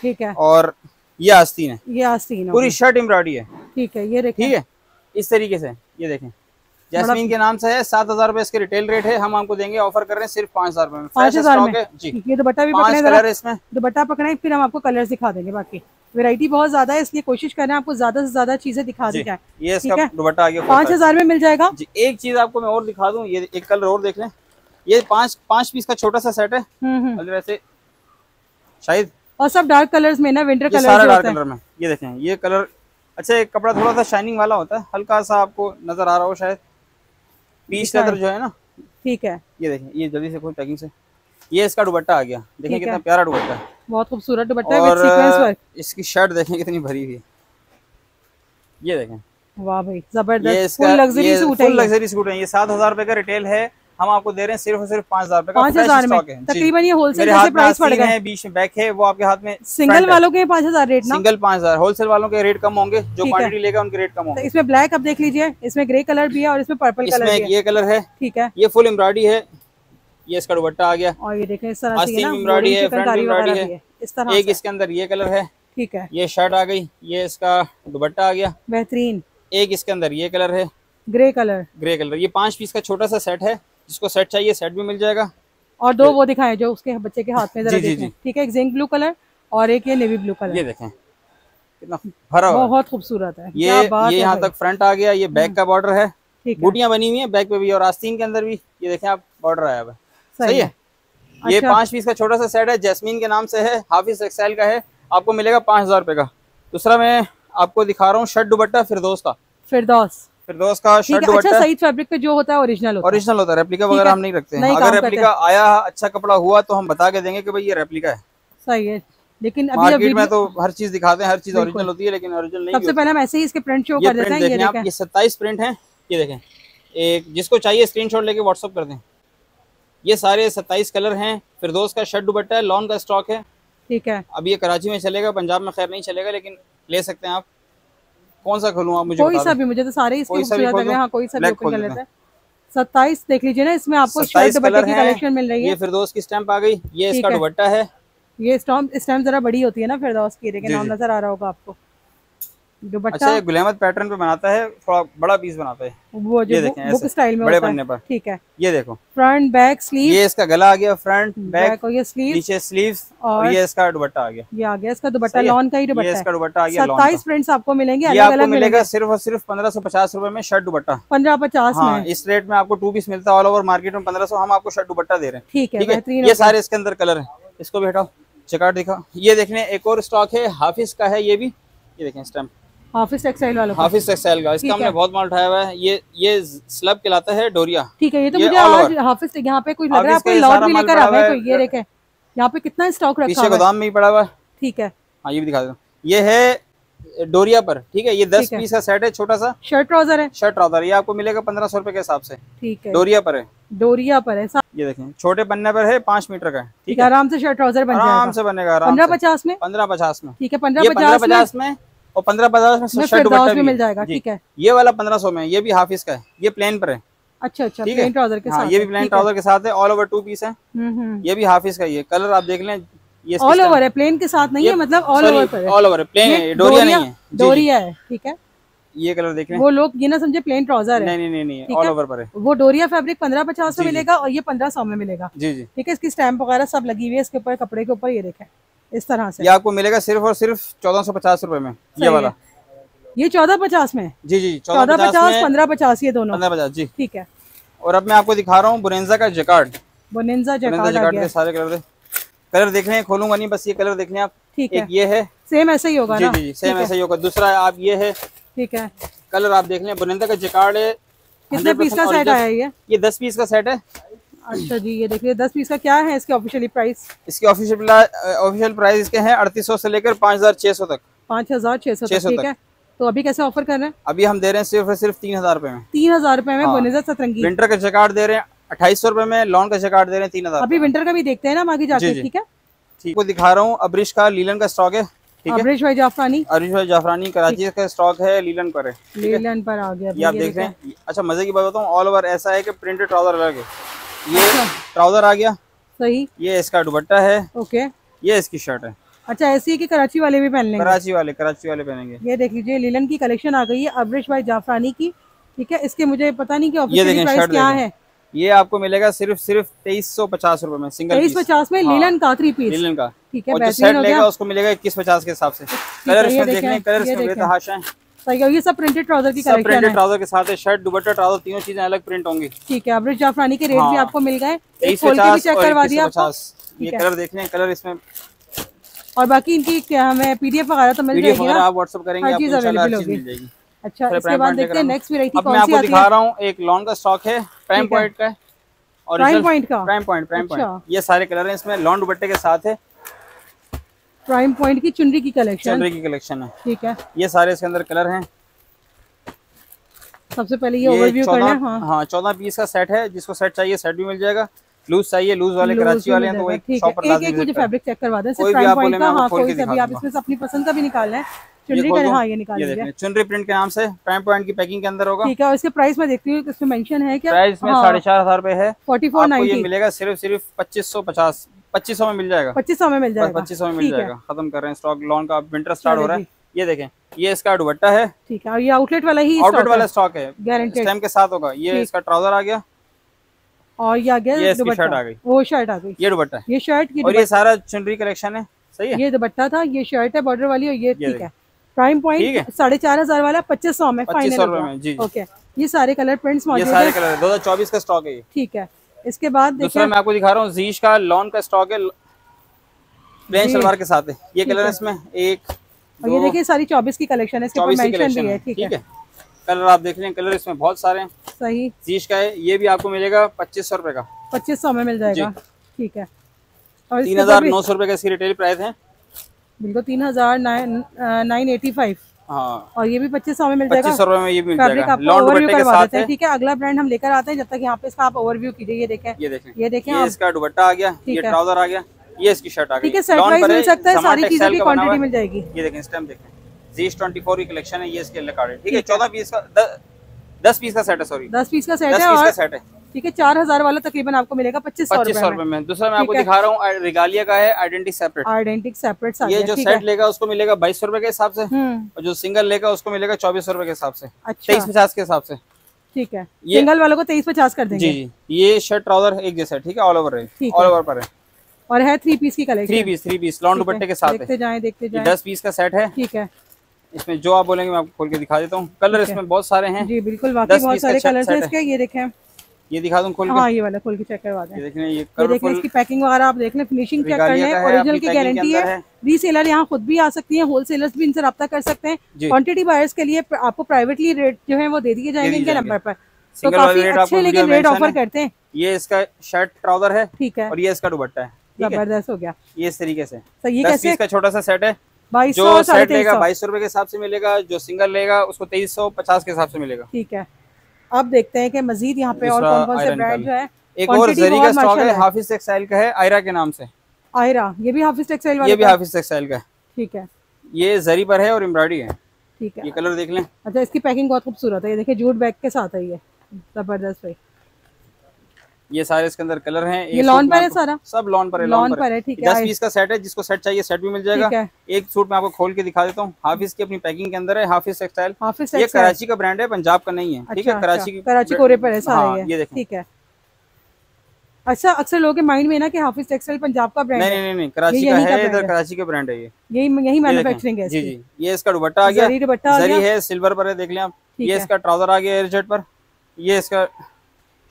S1: ठीक है।
S2: और ये आस्तीन है।
S1: ये आस्तीन
S2: पूरी शर्ट एम्ब्रॉयडरी है।
S1: ठीक है ये देखिए
S2: ठीक है? इस तरीके से ये देखें। जैस्मीन के नाम से है सात हज़ार रुपए इसके रिटेल रेट है हम आपको देंगे ऑफ़र कर रहे हैं सिर्फ़ पाँच हज़ार रुपए में।
S1: पाँच हज़ार में?
S2: जी।
S1: ये दुपट्टा भी पकड़े
S2: कलर इसमें।
S1: दुपट्टा पकड़े फिर हम आपको कलर दिखा देंगे बाकी। वैरायटी बहुत ज़्यादा है इसलिए कोशिश करें आपको ज़्यादा से ज़्यादा चीज़ें दिखा दी जाए।
S2: ये इसका
S1: है।
S2: दुपट्टा आ गया
S1: पाँच हज़ार में मिल जाएगा।
S2: जी एक चीज़ आपको मैं और दिखा दूँ ये एक कलर और देख लें। ये पाँच पाँच पीस का छोटा सा सेट है।
S1: हम्म हम्म।
S2: मतलब वैसे शायद।
S1: और सब डार्क कलर्स में ना विंटर
S2: ये सारा
S1: कलर
S2: डार्क कलर में ये देखें ये कलर अच्छा ये कपड़ा थोड़ा सा शाइनिंग वाला होता है हल्का सा आपको नज़र आ रहा हो शायद। पीच लेदर जो है ना?
S1: ठीक है।
S2: ये देखें ये जल्दी से कोई पैकिंग से। ये इसका दुपट्टा आ गया। देखें
S1: ठीक
S2: कितना। प्यारा दुपट्टा है।
S1: बहुत खूबसूरत दुपट्टा है
S2: और इसकी शर्ट देखें कितनी भरी हुई है। ये देखें।
S1: वाह भाई ज़बरदस्त। फुल लग्जरी सूट है
S2: फुल लग्जरी सूट है। ये सात हज़ार रुपए का रिटेल है। हम आपको दे रहे हैं सिर्फ़ और सिर्फ़ पाँच हज़ार
S1: पाँच हज़ार में। तकरीबन ये होलसेल जैसे प्राइस पड़ गए
S2: है बीच में बैक है वो आपके हाथ में
S1: सिंगल वालों के पाँच हज़ार रेट ना?
S2: सिंगल पाँच हज़ार। होलसेल वालों के रेट कम होंगे जो
S1: ठीक
S2: क्वांटिटी लेगा उनके रेट कम
S1: तो
S2: होंगे।
S1: इसमें ब्लैक आप देख लीजिए इसमें ग्रे कलर भी है और इसमें पर्पल कलर
S2: ये कलर है।
S1: ठीक है।
S2: ये फुल एम्ब्रॉयडरी है। ये इसका दुपट्टा आ गया।
S1: और ये देखें इस तरह से
S2: एम्ब्रॉयडरी है, फ्रंट एम्ब्रॉयडरी है।
S1: है। इस तरह
S2: एक इसके अंदर ये कलर है।
S1: ठीक है।
S2: ये शर्ट आ गई ये इसका दुपट्टा आ गया।
S1: बेहतरीन।
S2: एक इसके अंदर ये कलर है।
S1: ग्रे कलर
S2: ग्रे कलर ये पाँच पीस का छोटा सा सेट है। जिसको सेट चाहिए सेट भी मिल जाएगा।
S1: और दो वो दिखाएँ जो उसके बच्चे के हाथ में जरा
S2: जी, जी,
S1: देखें। ठीक है एक जिंक ब्लू कलर और एक ये नेवी ब्लू कलर ये
S2: देखें। कितना भरा हुआ
S1: बहुत खूबसूरत है।
S2: ये ये यहाँ तक फ्रंट आ गया ये बैक का बॉर्डर है।
S1: ठीक है।
S2: बूटियाँ बनी हुई है बैक पे भी और आस्तीन के अंदर भी। ये देखें आप बॉर्डर आया हुआ सही है। ये
S1: अच्छा।
S2: पाँच पीस का छोटा सा सेट है जैस्मीन के नाम से है हाफिज एक्सएल का है। आपको मिलेगा पाँच हज़ार रुपए का। दूसरा मैं आपको दिखा रहा हूँ शर्ट दुपट्टा फिरदोस का।
S1: फिरदौस
S2: फिरदोस का शर्ट
S1: अच्छा सईद फैब्रिक पे जो होता है ओरिजिनल होता है।
S2: ओरिजिनल होता है रेप्लिका वगैरह हम नहीं रखते हैं। अगर रेप्लिका आया अच्छा कपड़ा हुआ तो हम बता के देंगे कि भाई ये रेप्लिका है।
S1: सही है लेकिन अभी
S2: मार्केट
S1: अभी
S2: में तो हर चीज़ दिखाते हैं हर चीज़ ओरिजिनल होती है लेकिन ओरिजिनल नहीं
S1: सबसे पहले हम ऐसे ही इसके प्रिंट शो कर देते हैं ये
S2: सत्ताईस प्रिंट हैं ये देखें। एक जिसको चाहिए स्क्रीनशॉट लेके व्हाट्सअप कर दें। ये सारे सत्ताईस कलर हैं फिरदोस का शर्ट दुपट्टा है लॉन का स्टॉक है।
S1: ठीक है।
S2: अब ये कराची में चलेगा पंजाब में खैर नहीं चलेगा लेकिन ले सकते हैं आप। कौन सा खोलूँ आप मुझे
S1: कोई सा भी मुझे तो सारे इसके खूबसूरत लग रहे हैं हाँ कोई सा भी ओपन कर लेते हैं। सत्ताईस देख लीजिए ना इसमें आपको शर्ट दुपट्टे की कलेक्शन मिल रही
S2: ये
S1: है
S2: फिरदौस की स्टैंप आ गई। ये इसका
S1: है।
S2: दुपट्टा है।
S1: ये स्टॉम्प स्टैम्प जरा बड़ी होती है ना फिरदौस की लेकिन नाम नज़र आ रहा होगा आपको।
S2: अच्छा ये गुलेमत पैटर्न पे बनाता है थोड़ा बड़ा पीस बनाता है।
S1: वो जो
S2: ये देखें
S1: बुक स्टाइल में
S2: बड़े बनने पर।
S1: ठीक है।
S2: ये देखो।
S1: फ्रंट बैक स्लीव
S2: ये इसका गला आ गया फ्रंट बैक
S1: और ये स्लीव
S2: नीचे स्लीव्स और ये इसका दुपट्टा आ गया।
S1: ये आ गया इसका दुपट्टा लॉन का ही दुपट्टा है।
S2: इसका दुपट्टा आ गया
S1: सत्ताईस प्रिंट्स आपको मिलेंगे
S2: ये आपको मिलेगा सिर्फ़ और सिर्फ़ पंद्रह सौ पचास रूपए में शर्ट दुपट्टा।
S1: पंद्रह पचास
S2: हाँ
S1: में।
S2: इस रेट में आपको टू पीस मिलता है ऑल ओवर मार्केट में पंद्रह सौ हम आपको शर्ट दुपट्टा दे रहे हैं।
S1: ठीक है
S2: ये सारे इसके अंदर कलर है। इसको भी हटाओ चेकआउट दिखाओ। ये देखने एक और स्टॉक है हाफिज का है ये भी। ये देखें स्टैम्प
S1: हाफिज टेक्सटाइल वालों का।
S2: हाफिज टेक्सटाइल का। इसका हमने बहुत माल उठाया हुआ है। ये ये स्लब कहलाता है डोरिया।
S1: ठीक है ये तो मुझे आज। हाफिज यहाँ पे कोई लग रहा है आपको लॉट भी लेकर आ गए
S2: है।
S1: ये देखे यहाँ पे कितना स्टॉक रखा
S2: पीछे
S1: हुआ है।
S2: गोदाम में ही पड़ा हुआ है।
S1: ठीक है।
S2: हाँ ये भी दिखा दो ये है डोरिया पर। ठीक है ये दस। पीस का सेट है छोटा सा।
S1: शर्ट ट्राउज़र है।
S2: शर्ट ट्राउज़र ये आपको मिलेगा पंद्रह सौ रुपए के हिसाब से।
S1: ठीक है।
S2: डोरिया पर है।
S1: डोरिया पर है।
S2: ये देखें छोटे पन्ने पर है पाँच मीटर का ठीक है
S1: आराम से शर्ट ट्राउज़र बन
S2: आराम से बनेगा आराम
S1: पंद्रह
S2: से।
S1: पचास में?
S2: पंद्रह पचास में।
S1: ठीक है पंद्रह पचास में
S2: और पंद्रह पचास में
S1: भी मिल
S2: है।
S1: जाएगा ठीक है।
S2: ये वाला पंद्रह सौ में ये भी हाफिज का है ये प्लेन पर है।
S1: अच्छा अच्छा
S2: है?
S1: प्लेन ट्राउज़र के
S2: हाँ
S1: साथ
S2: ये भी प्लेन ट्राउज़र के साथ है ऑल ओवर टू पीस है।
S1: हम्म हम्म।
S2: ये भी हाफिज का ही है कलर आप देख लें ये
S1: ऑल ओवर है। प्लेन के साथ नहीं है मतलब ऑल ओवर पर
S2: ऑल ओवर है ये डोरिया नहीं है।
S1: डोरिया है ठीक है।
S2: ये कलर देख लें।
S1: वो लोग ये ना समझे प्लेन ट्राउज़र है।
S2: नहीं नहीं नहीं ऑल ओवर पर है।
S1: वो डोरिया फैब्रिक पंद्रह पचास में। मिलेगा और ये पंद्रह सौ में मिलेगा।
S2: जी जी।
S1: ठीक है इसकी स्टैम्प वगैरह सब लगी हुई है इसके ऊपर कपड़े के ऊपर ये देखें। इस तरह से।
S2: ये आपको मिलेगा सिर्फ़ और सिर्फ़ चौदह सौ पचास रूपए में ये वाला।
S1: ये चौदह पचास में?
S2: जी जी
S1: चौदह पचास पंद्रह पचास ये दोनों।
S2: पंद्रह पचास जी।
S1: ठीक है।
S2: और अब मैं आपको दिखा रहा हूँ बुरेंजा का जकार्ड
S1: बोनेंजा
S2: बुरेंजा
S1: जैकार्ड
S2: जकार्ड के सारे कलर कलर देखने हैं खोलूँगा नहीं बस ये कलर देखने हैं आप।
S1: ठीक है।
S2: ये है।
S1: सेम ऐसा ही होगा
S2: जी
S1: ना?
S2: जी जी सेम ऐसा ही होगा। दूसरा आप ये है।
S1: ठीक है।
S2: कलर आप देख लें बुरेंजा का जकार्ड है।
S1: कितने पीस का सेट। आया ये?
S2: ये दस पीस का सेट है।
S1: अच्छा जी ये देखिए दस पीस का क्या है इसके ऑफिशियली प्राइस
S2: इसकी ऑफिशियल ऑफिशियल प्राइस इसके हैं अड़तीस सौ से लेकर पाँच हज़ार छह सौ तक।
S1: पाँच हज़ार छह सौ
S2: 600
S1: ठीक
S2: तक।
S1: है? तो अभी कैसे ऑफ़र कर रहे हैं?
S2: अभी हम दे रहे हैं सिर्फ़ सिर्फ़ तीन हज़ार रुपए में।
S1: तीन हज़ार रुपए में
S2: हाँ।
S1: बोनेजा सतरंगी।
S2: विंटर का जकार्ड दे रहे हैं अट्ठाईस सौ रुपए में लॉन का जकार्ड दे रहे हैं तीन हज़ार
S1: अभी विंटर का भी देखते हैं ना आगे जाके
S2: जी, जी।
S1: ठीक है?
S2: ठीक को दिखा रहा हूँ अब्रिश का लीलन का स्टॉक है है?
S1: अमरीश भाई जाफरानी।
S2: अरिश भाई जाफरानी कराची का स्टॉक है लीलन पर है
S1: लेलन पर आ गया
S2: ये आप देख रहे हैं। अच्छा मज़े की बात बताऊँ ऑल ओवर ऐसा है की प्रिंटेड ट्राउज़र अलग है। ये। ट्राउज़र आ गया।
S1: सही।
S2: ये इसका दुपट्टा है।
S1: ओके।
S2: ये इसकी शर्ट है।
S1: अच्छा ऐसी है कि कराची वाले भी पहन लेंगे?
S2: कराची वाले कराची वाले पहनेंगे।
S1: ये देख लीजिए लीलन की कलेक्शन आ गई है अमरीश भाई जाफरानी की। ठीक है इसके मुझे पता नहीं कि
S2: ये देखें
S1: प्राइस
S2: शर्ट
S1: क्या है।
S2: ये आपको मिलेगा सिर्फ़ सिर्फ़ तेईस सौ पचास रूपए में सिंगल
S1: तेईस पचास में
S2: हाँ।
S1: लीलन का थ्री पीस
S2: लीलन का।
S1: ठीक है
S2: और जो सेट लेगा उसको मिलेगा इक्कीस पचास के हिसाब से। कलर
S1: ये
S2: इसमें
S1: देखें,
S2: कलर इसमें बेतहाशा है।
S1: सही है ये सब प्रिंटेड ट्राउज़र की
S2: सब प्रिंटेड ट्राउज़र के साथ है शर्ट दुपट्टा ट्राउज़र तीनों चीज़ें अलग प्रिंट होंगी।
S1: ठीक है अमरीश जाफरानी के रेट भी
S2: हाँ।
S1: आपको मिल गए। चेक करवा दिया
S2: ये कलर देख लें कलर इसमें
S1: और बाकी इनकी क्या हमें पीडीएफ वगैरह तो मिल जाएगी
S2: आप व्हाट्सअप करेंगे
S1: हर चीज़
S2: चीज़
S1: होगी। अच्छा इसके बाद देखते हैं नेक्स्ट वैरायटी
S2: मैं
S1: कौन सी
S2: आपको दिखा रहा हूँ एक लॉन का स्टॉक है प्राइम पॉइंट का और
S1: प्राइम पॉइंट का।
S2: Prime point prime. पॉइंट ये सारे कलर हैं इसमें लॉन दुपट्टे के साथ है।
S1: प्राइम पॉइंट की चुनरी की कलेक्शन
S2: चंद्री की कलेक्शन है।
S1: ठीक है।
S2: ये सारे इसके अंदर कलर हैं।
S1: सबसे पहले ये ओवरव्यू कर लें
S2: चौदह
S1: हाँ
S2: हाँ। चौदह पीस का सेट है। जिसको सेट चाहिए सेट भी मिल जाएगा। लूज चाहिए लूज वाले
S1: लूज
S2: कराची वाले हैं तो वो एक शॉप पर
S1: एक मुझे फैब्रिक चेक करवा दें
S2: कोई
S1: सिर्फ़
S2: भी
S1: प्राइम
S2: आप
S1: पॉइंट
S2: बोले,
S1: का।
S2: मैं
S1: हाँ
S2: आपको खोल
S1: कोई
S2: के दिखा
S1: आप इसमें से अपनी पसंद का भी निकाल लें।
S2: ये
S1: चुनरी का। हाँ ये निकाल
S2: ये
S1: लीजिए।
S2: चुनरी प्रिंट के नाम से प्राइम पॉइंट की पैकिंग के अंदर होगा।
S1: ठीक है और इसके प्राइस में देखती हूँ इसमें मेंशन है क्या?
S2: प्राइस में साढ़े चार हज़ार रुपए है।
S1: फोर्टी फोर
S2: ये मिलेगा सिर्फ़ सिर्फ़ पच्चीस सौ पचास। पच्चीस सौ में मिल जाएगा।
S1: पच्चीस सौ में मिल जाएगा।
S2: पच्चीस सौ में मिल जाएगा। खत्म कर रहे हैं स्टॉक लॉन का विंटर स्टार्ट हो रहा है। ये देखें ये इसका दुपट्टा है।
S1: ठीक है और ये आउटलेट वाला ही
S2: आउटलेट वाला स्टॉक है।
S1: गारंटेड
S2: स्टैम्प के साथ होगा। ये इसका ट्राउज़र आ गया।
S1: और ये आ गया
S2: ये इसकी शर्ट आ गई।
S1: वो शर्ट आ गई।
S2: ये दुपट्टा
S1: ये शर्ट की
S2: और ये सारा चुनरी कलेक्शन है। सही है?
S1: ये दुपट्टा था ये शर्ट है बॉर्डर वाली और ये ठीक है। प्राइम पॉइंट साढ़े चार हज़ार वाला पच्चीस सौ में फाइनल। ओके ये सारे कलर प्रिंट्स मौजूद है।
S2: दो हज़ार चौबीस का स्टॉक है
S1: ठीक है। इसके बाद
S2: दूसरा मैं आपको दिखा रहा हूँ जीश का लॉन का स्टॉक है। प्लेन सलवार के साथ है। ये कलर है। इसमें। एक
S1: और ये देखिए सारी चौबीस की कलेक्शन है इसके ऊपर मेंशन भी
S2: है
S1: ठीक है।
S2: कलर आप देख लें कलर इसमें बहुत सारे हैं।
S1: सही।
S2: जीश का है ये भी आपको मिलेगा पच्चीस सौ रुपए का।
S1: पच्चीस सौ में मिल जाएगा। ठीक है। और
S2: तीन हज़ार नौ सौ रुपये का इसकी रिटेल प्राइस है।
S1: बिल्कुल तीन हज़ार नाइन एटी फाइव।
S2: हाँ।
S1: और ये भी पच्चीस सौ में मिल जाएगा।
S2: सौ में ये मिल जाएगा।
S1: ओवरव्यू करवा
S2: साथ
S1: देते हैं। ठीक है अगला ब्रांड हम लेकर आते हैं जब तक यहाँ पे इसका आप ओवरव्यू कीजिए ये देखें।
S2: ये देखें।
S1: ये देखें
S2: इसका दुपट्टा आ गया ये ट्राउज़र आ गया ये इसकी शर्ट आ गई।
S1: ठीक है मिल सकता है सारी चीज़ों की क्वांटिटी मिल जाएगी।
S2: ये देखें स्टैम्प देखें। जी ट्वेंटी फोर की कलेक्शन है ये इसके लिए ठीक है। चौदह पीस का दस पीस का सेट है सॉरी
S1: दस पीस का सेट है
S2: पीस का सेट है।
S1: ठीक है चार हज़ार वाला तकरीबन आपको मिलेगा पच्चीस
S2: पच्चीस सौ
S1: रुपए में।
S2: दूसरा मैं आपको दिखा रहा हूँ रिगालिया का है आइडेंटिटी सेपरेट
S1: आइडेंटिक सेपरेट
S2: ये जो सेट लेगा उसको मिलेगा बाईस सौ रुपए के हिसाब से।
S1: हम्म।
S2: और जो सिंगल लेगा उसको मिलेगा चौबीस सौ रुपए के हिसाब से।
S1: अच्छा।
S2: तेईस पचास के हिसाब से।
S1: ठीक है।
S2: ये-
S1: सिंगल वालों को तेईस पचास कर देंगे।
S2: जी ये शर्ट ट्राउज़र एक जैसा ठीक है? ऑल ओवर है। ऑल ओवर पर है।
S1: और है थ्री पीस की collection
S2: three piece three piece long दुपट्टे के साथ
S1: देखते जाएँ देखते जाएँ।
S2: दस पीस का सेट है।
S1: ठीक है।
S2: इसमें जो आप बोलेंगे मैं आपको खोल के दिखा देता हूँ। कलर इसमें बहुत सारे हैं।
S1: जी बिल्कुल वाकई बहुत सारे कलर्स हैं इसके। ये देखें।
S2: ये दिखा दूँ खोल के?
S1: हाँ ये वाला खोल के चेक करवा दें।
S2: ये देख लें ये
S1: ये देख इसकी पैकिंग वगैरह आप देख लें फिनिशिंग चेक कर लें ओरिजिनल की गारंटी है। रीसेलर यहाँ खुद भी आ सकती हैं होलसेलर्स भी इनसे रब्ता कर सकते हैं।
S2: जी।
S1: क्वांटिटी बायर्स के लिए आपको प्राइवेटली रेट जो है वो दे दिए जाएँगे इनके नंबर पर। तो काफ़ी अच्छे लेकिन रेट ऑफ़र करते हैं।
S2: ये इसका शर्ट ट्राउज़र है
S1: ठीक है।
S2: और ये इसका दुपट्टा है।
S1: ज़बरदस्त हो गया।
S2: ये इस तरीके से।
S1: तो ये कैसे
S2: पीस का छोटा सा सेट है।
S1: बाईस सौ
S2: सेट लेगा बाईस सौ रुपए के हिसाब से मिलेगा जो सिंगल लेगा उसको तेईस सौ पचास के हिसाब से मिलेगा।
S1: ठीक है। अब देखते हैं कि मजीद यहाँ पे और कौन कौन से ब्रांड जो है
S2: एक और जरी का स्टॉक है हाफिज टेक्सटाइल का है आयरा के नाम से।
S1: आयरा ये भी हाफिज टेक्सटाइल वाले
S2: ये भी हाफिज टेक्सटाइल का है।
S1: ठीक है।
S2: ये जरी पर है और एम्ब्रॉयडरी है।
S1: ठीक है।
S2: ये कलर देख लें।
S1: अच्छा इसकी पैकिंग बहुत खूबसूरत है। ये देखिए जूट बैग के साथ है ये। ज़बरदस्त भाई
S2: ये सारे इसके अंदर कलर हैं
S1: ये lawn पर है सारा?
S2: सब लॉन पर है लॉन
S1: पर है, ठीक है।
S2: दस पीस का सेट है जिसको सेट चाहिए सेट भी मिल जाएगा। एक सूट मैं आपको खोल के दिखा देता हूँ हाफिज की अपनी पैकिंग के अंदर है हाफिज टेक्सटाइल ये कराची का ब्रांड है पंजाब का नहीं है ठीक है?
S1: अच्छा,
S2: कराची
S1: अच्छा, कराची कोरे पर है सारे
S2: हाँ,
S1: ये।
S2: ये देखें।
S1: ठीक है। अच्छा अक्सर लोगों के माइंड में ना कि हाफिज टेक्सटाइल पंजाब का ब्रांड
S2: नहीं नहीं नहीं कराची का है इधर कराची का ब्रांड है ये।
S1: यही यही मैन्युफैक्चरिंग है
S2: जी जी ये इसका दुपट्टा आ गया।
S1: जरी दुपट्टा आ
S2: जरी
S1: गया।
S2: है सिल्वर पर है देख लें आप। ये इसका ट्राउज़र आ गया एयरजेट पर। ये इसका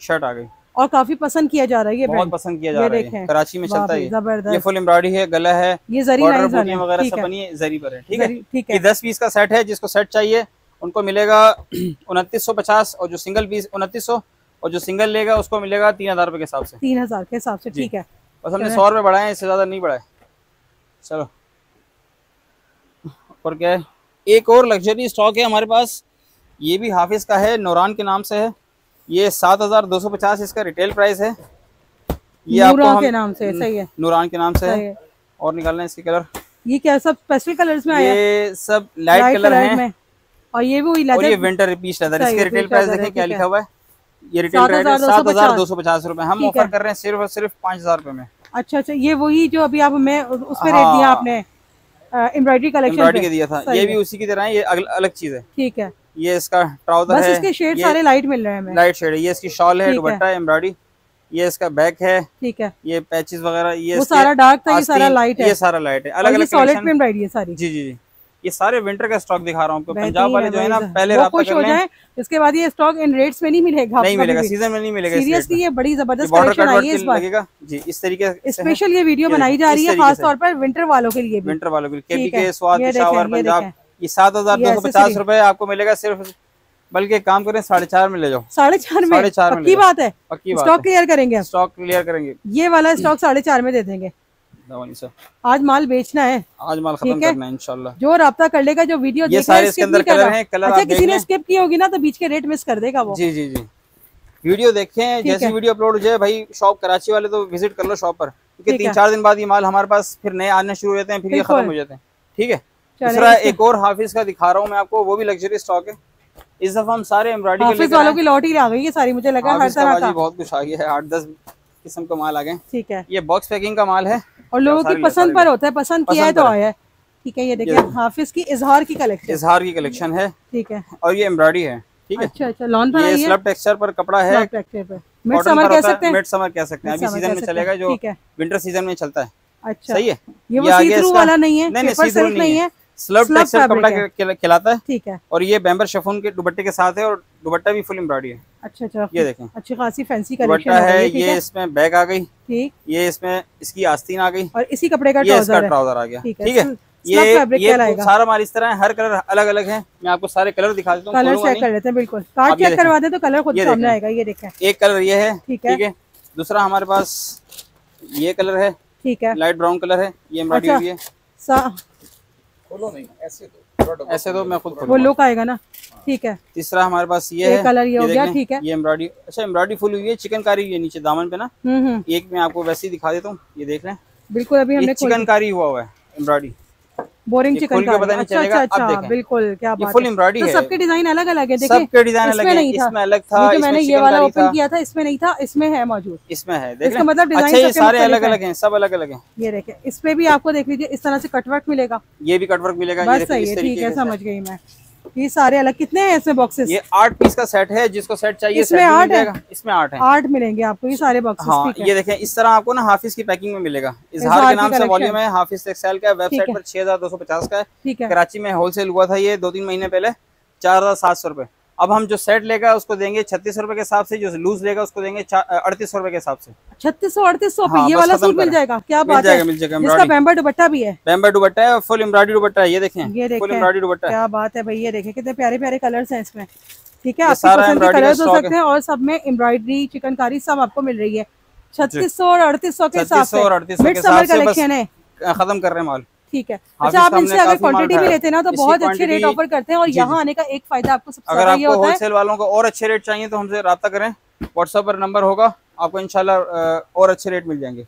S2: शर्ट आ गई।
S1: और काफ़ी पसंद किया जा रहा है ये
S2: बहुत पसंद किया जा रहा है कराची में चलता है ये।
S1: ज़बरदस्त।
S2: ये फुल एम्ब्रॉयडरी है गला है
S1: ये जरी।
S2: वगैरह सब बनी है जरी पर है ठीक है?
S1: ठीक है।
S2: दस पीस का सेट है जिसको सेट चाहिए उनको मिलेगा उनतीस सौ पचास और जो सिंगल पीस उनतीस सौ और जो सिंगल लेगा उसको मिलेगा तीन हज़ार रुपए के हिसाब से।
S1: तीन हज़ार के हिसाब से ठीक है।
S2: बस हमने सौ रुपए बढ़ाए इससे ज़्यादा नहीं बढ़ाए। चलो। और क्या है? एक और लग्जरी स्टॉक है हमारे पास ये भी हाफिज का है नौरान के नाम से है। ये सात हज़ार दो सौ पचास इसका रिटेल प्राइस है। ये आपको
S1: के नाम से सही है।
S2: नूरान के नाम से है। और निकालना है इसके कलर
S1: ये क्या सब पेस्टल कलर्स में आया
S2: ये सब लाइट कलर हैं।
S1: में। और ये भी वही
S2: और ये विंटर पीस लेदर इसके रिटेल प्राइस देखें क्या लिखा हुआ है। ये रिटेल रेट है सात हज़ार दो सौ पचास। रूपए। हम ऑफ़र कर रहे हैं सिर्फ़ और सिर्फ़ पाँच हज़ार रूपए में।
S1: अच्छा अच्छा ये वही जो अभी आप हमें उस उस पे रेट
S2: हाँ।
S1: दिया आपने एम्ब्रॉयडरी कलेक्शन
S2: एम्ब्रॉयडरी दिया था। ये भी उसी की तरह है ये अलग चीज़ है।
S1: ठीक है।
S2: ये इसका ट्राउज़र है।
S1: इसके शेड सारे लाइट मिल रहे हैं
S2: लाइट शेड है। ये इसकी शॉल है
S1: ठीक है।
S2: दुपट्टा है एम्ब्रॉयडरी ये इसका बैक है।
S1: ठीक है।
S2: ये पैचेस वगैरह ये
S1: वो सारा डार्क था ये सारा लाइट है।
S2: ये सारा लाइट है। अलग अलग
S1: सॉलिड पे एम्ब्रॉयडरी है सारी।
S2: जी जी जी। ये सारे विंटर का स्टॉक दिखा रहा हूँ आपको। पंजाब वाले जो है ना पहले
S1: खुश हो जाए इसके बाद ये स्टॉक इन रेट्स में नहीं मिलेगा
S2: नहीं मिलेगा सीज़न में नहीं मिलेगा
S1: सीरियसली ये बड़ी ज़बरदस्त कलेक्शन आई है इस बार।
S2: लगेगा। जी इस तरीके से
S1: स्पेशल ये वीडियो बनाई जा रही है
S2: तरीके
S1: खास
S2: से।
S1: तौर पर विंटर वालों के लिए
S2: विंटर वालों के लिए।
S1: ठीक
S2: के स्वाद पंजाब। ये सात हज़ार दो सौ पचास रूपए आपको मिलेगा सिर्फ़ बल्कि काम करें साढ़े चार में ले जाओ।
S1: साढ़े चार में?
S2: साढ़े चार में
S1: बात है?
S2: पक्की बात
S1: स्टॉक क्लियर करेंगे
S2: स्टॉक क्लियर करेंगे।
S1: ये वाला स्टॉक साढ़े चार में दे देंगे।
S2: सर।
S1: आज माल बेचना है।
S2: आज माल खत्म करना है इंशाल्लाह।
S1: जो रब्ता कर लेगा जो वीडियो
S2: ये सारे इसके अंदर कलर
S1: रहा।
S2: हैं, कलर
S1: अच्छा किसी ने स्किप की होगी ना तो बीच के रेट मिस कर देगा वो।
S2: जी जी जी। वीडियो देखें जैसी। वीडियो अपलोड हो जाए भाई शॉप कराची वाले तो विज़िट कर लो शॉप पर क्योंकि तीन चार दिन बाद ये माल हमारे पास फिर नए आने शुरू हो जाते हैं फिर ये खत्म हो जाते हैं। ठीक है? दूसरा एक और हाफिज का दिखा रहा हूँ मैं आपको वो भी लग्जरी स्टॉक है। इस दफ़ा हम सारे एम्ब्रॉयडरी के
S1: वालों की लॉटरी आ गई है सारी मुझे लगा हर तरह का।
S2: बहुत कुछ आ गया है आठ दस किस्म का माल आ गए।
S1: ठीक है।
S2: ये बॉक्स पैकिंग का माल है।
S1: और लोगों की पसंद पर होता है पसंद किया है तो आया है। ठीक है ये देखिए। हाफिज की इजहार की कलेक्शन
S2: इजहार की कलेक्शन है।
S1: ठीक है।
S2: और ये एम्ब्रॉयडरी है ठीक है।
S1: अच्छा अच्छा लॉन पर
S2: ये स्लब टेक्सचर पर कपड़ा है।
S1: मिड समर कह सकते
S2: हैं? मिड समर कह सकते हैं। अभी सीज़न में चलेगा जो विंटर सीज़न में चलता है।
S1: अच्छा।
S2: सही है।
S1: ये वो सी थ्रू वाला नहीं है
S2: नहीं नहीं
S1: है।
S2: स्लब टेक्सचर कपड़ा
S1: है।
S2: कहलाता है?
S1: ठीक है।
S2: और ये बैम्बर शफून के दुपट्टे के साथ है और दुपट्टा भी फुल एम्ब्रॉयडरी है।
S1: अच्छा अच्छा
S2: ये देखें।
S1: अच्छी खासी फैंसी कलेक्शन
S2: दुपट्टा है
S1: है
S2: ये इसमें बैग आ गई
S1: ठीक।
S2: ये इसमें इसकी आस्तीन आ गई
S1: और इसी कपड़े का ट्राउज़र है।
S2: ट्राउज़र आ गया
S1: ठीक है,
S2: है। ये ये सारा माल इस तरह है हर कलर अलग अलग है। मैं आपको सारे कलर दिखा देता हूँ
S1: कलर चेक कर लेते हैं बिल्कुल। कार्ड चेक करवा दे तो कलर खुद सामने आएगा ये देखें।
S2: एक कलर ये है
S1: ठीक है।
S2: दूसरा हमारे पास ये कलर है
S1: ठीक है।
S2: लाइट ब्राउन कलर है ये एम्ब्रॉयडरी
S1: अच्छा।
S2: है।
S1: सा-
S3: खोलो नहीं ऐसे दो
S2: ऐसे तो मैं खुद
S1: वो लुक आएगा ना? ठीक है।
S2: तीसरा हमारे पास ये है
S1: कलर ये हो गया, ठीक है।
S2: ये एम्ब्रॉयडरी अच्छा एम्ब्रॉयडरी फुल हुई है चिकनकारी हुई है नीचे दामन पे ना?
S1: हम्म हम्म।
S2: एक मैं आपको वैसे ही दिखा देता हूँ ये देख रहे हैं।
S1: बिल्कुल अभी हमने
S2: चिकनकारी हुआ हुआ है एम्ब्रॉयडरी।
S1: बोरिंग
S2: चिकन का पता नहीं
S1: अच्छा
S2: चलेगा,
S1: अच्छा अच्छा बिल्कुल क्या बात
S2: फुल
S1: है।
S2: एम्ब्रॉयडरी
S1: तो
S2: है।
S1: सबके डिज़ाइन अलग अलग है देखिए
S2: सबके डिज़ाइन अलग है। इसमें अलग था इसमें
S1: मैंने ये वाला ओपन किया था इसमें नहीं था इसमें है मौजूद।
S2: इसमें है
S1: इसका मतलब डिज़ाइन
S2: अच्छा सारे अलग अलग है। सब अलग अलग है।
S1: ये देखे इस पे भी आपको देख लीजिए इस तरह से कटवर्क मिलेगा।
S2: ये भी कटवर्क मिलेगा
S1: बस सही है ठीक है समझ गई मैं। ये सारे अलग कितने हैं इसमें बॉक्सेस
S2: ये आठ पीस का सेट है जिसको सेट चाहिए
S1: इसमें आठ है?
S2: इसमें आठ है।
S1: आठ मिलेंगे आपको ये सारे बॉक्सेस
S2: हाँ ये देखें इस तरह आपको ना हाफिस की पैकिंग में मिलेगा।
S1: इजहार
S2: के नाम से वॉल्यूम है हाफिस टेक्सटाइल का वेबसाइट पर छह हज़ार दो सौ पचास का है।
S1: ठीक है।
S2: कराची में होलसेल हुआ था ये दो तीन महीने पहले चार हज़ार सात सौ रुपए। अब हम जो सेट लेगा उसको देंगे छत्तीस रुपए के हिसाब से जो लूज लेगा उसको देंगे अड़तीस रुपए के हिसाब से।
S1: छत्तीस सौ अड़तीस सौ
S2: हाँ,
S1: ये वाला सूट मिल जाएगा। क्या बात है?
S2: मिल जाएगा
S1: बैम्बर दुपट्टा भी है।
S2: बैम्बर दुपट्टा है फुल एम्ब्रॉयडरी दुपट्टा है ये देखें।
S1: ये
S2: फुल एम्ब्रॉयडरी दुपट्टा
S1: क्या बात है भाई ये देखें कितने प्यारे प्यारे कलर्स हैं इसमें। ठीक है आपकी पसंद के कलर्स हो सकते हैं और सब में एम्ब्रॉयडरी चिकनकारी सब आपको मिल रही है। छत्तीस सौ और अड़तीस सौ के हिसाब से
S2: 3800
S1: मिड
S2: के
S1: समर
S2: हिसाब से बस
S1: कलेक्शन
S2: खत्म कर रहे हैं माल।
S1: ठीक है। अच्छा आप इनसे अगर क्वांटिटी भी लेते ना तो बहुत अच्छे रेट ऑफ़र करते हैं और यहाँ आने का एक फ़ायदा आपको सबसे
S2: अगर आपको होलसेल वालों को और अच्छे रेट चाहिए तो हमसे रब्ता करें। व्हाट्सएप पर नंबर होगा आपको अ, और अच्छे रेट मिल जाएँगे।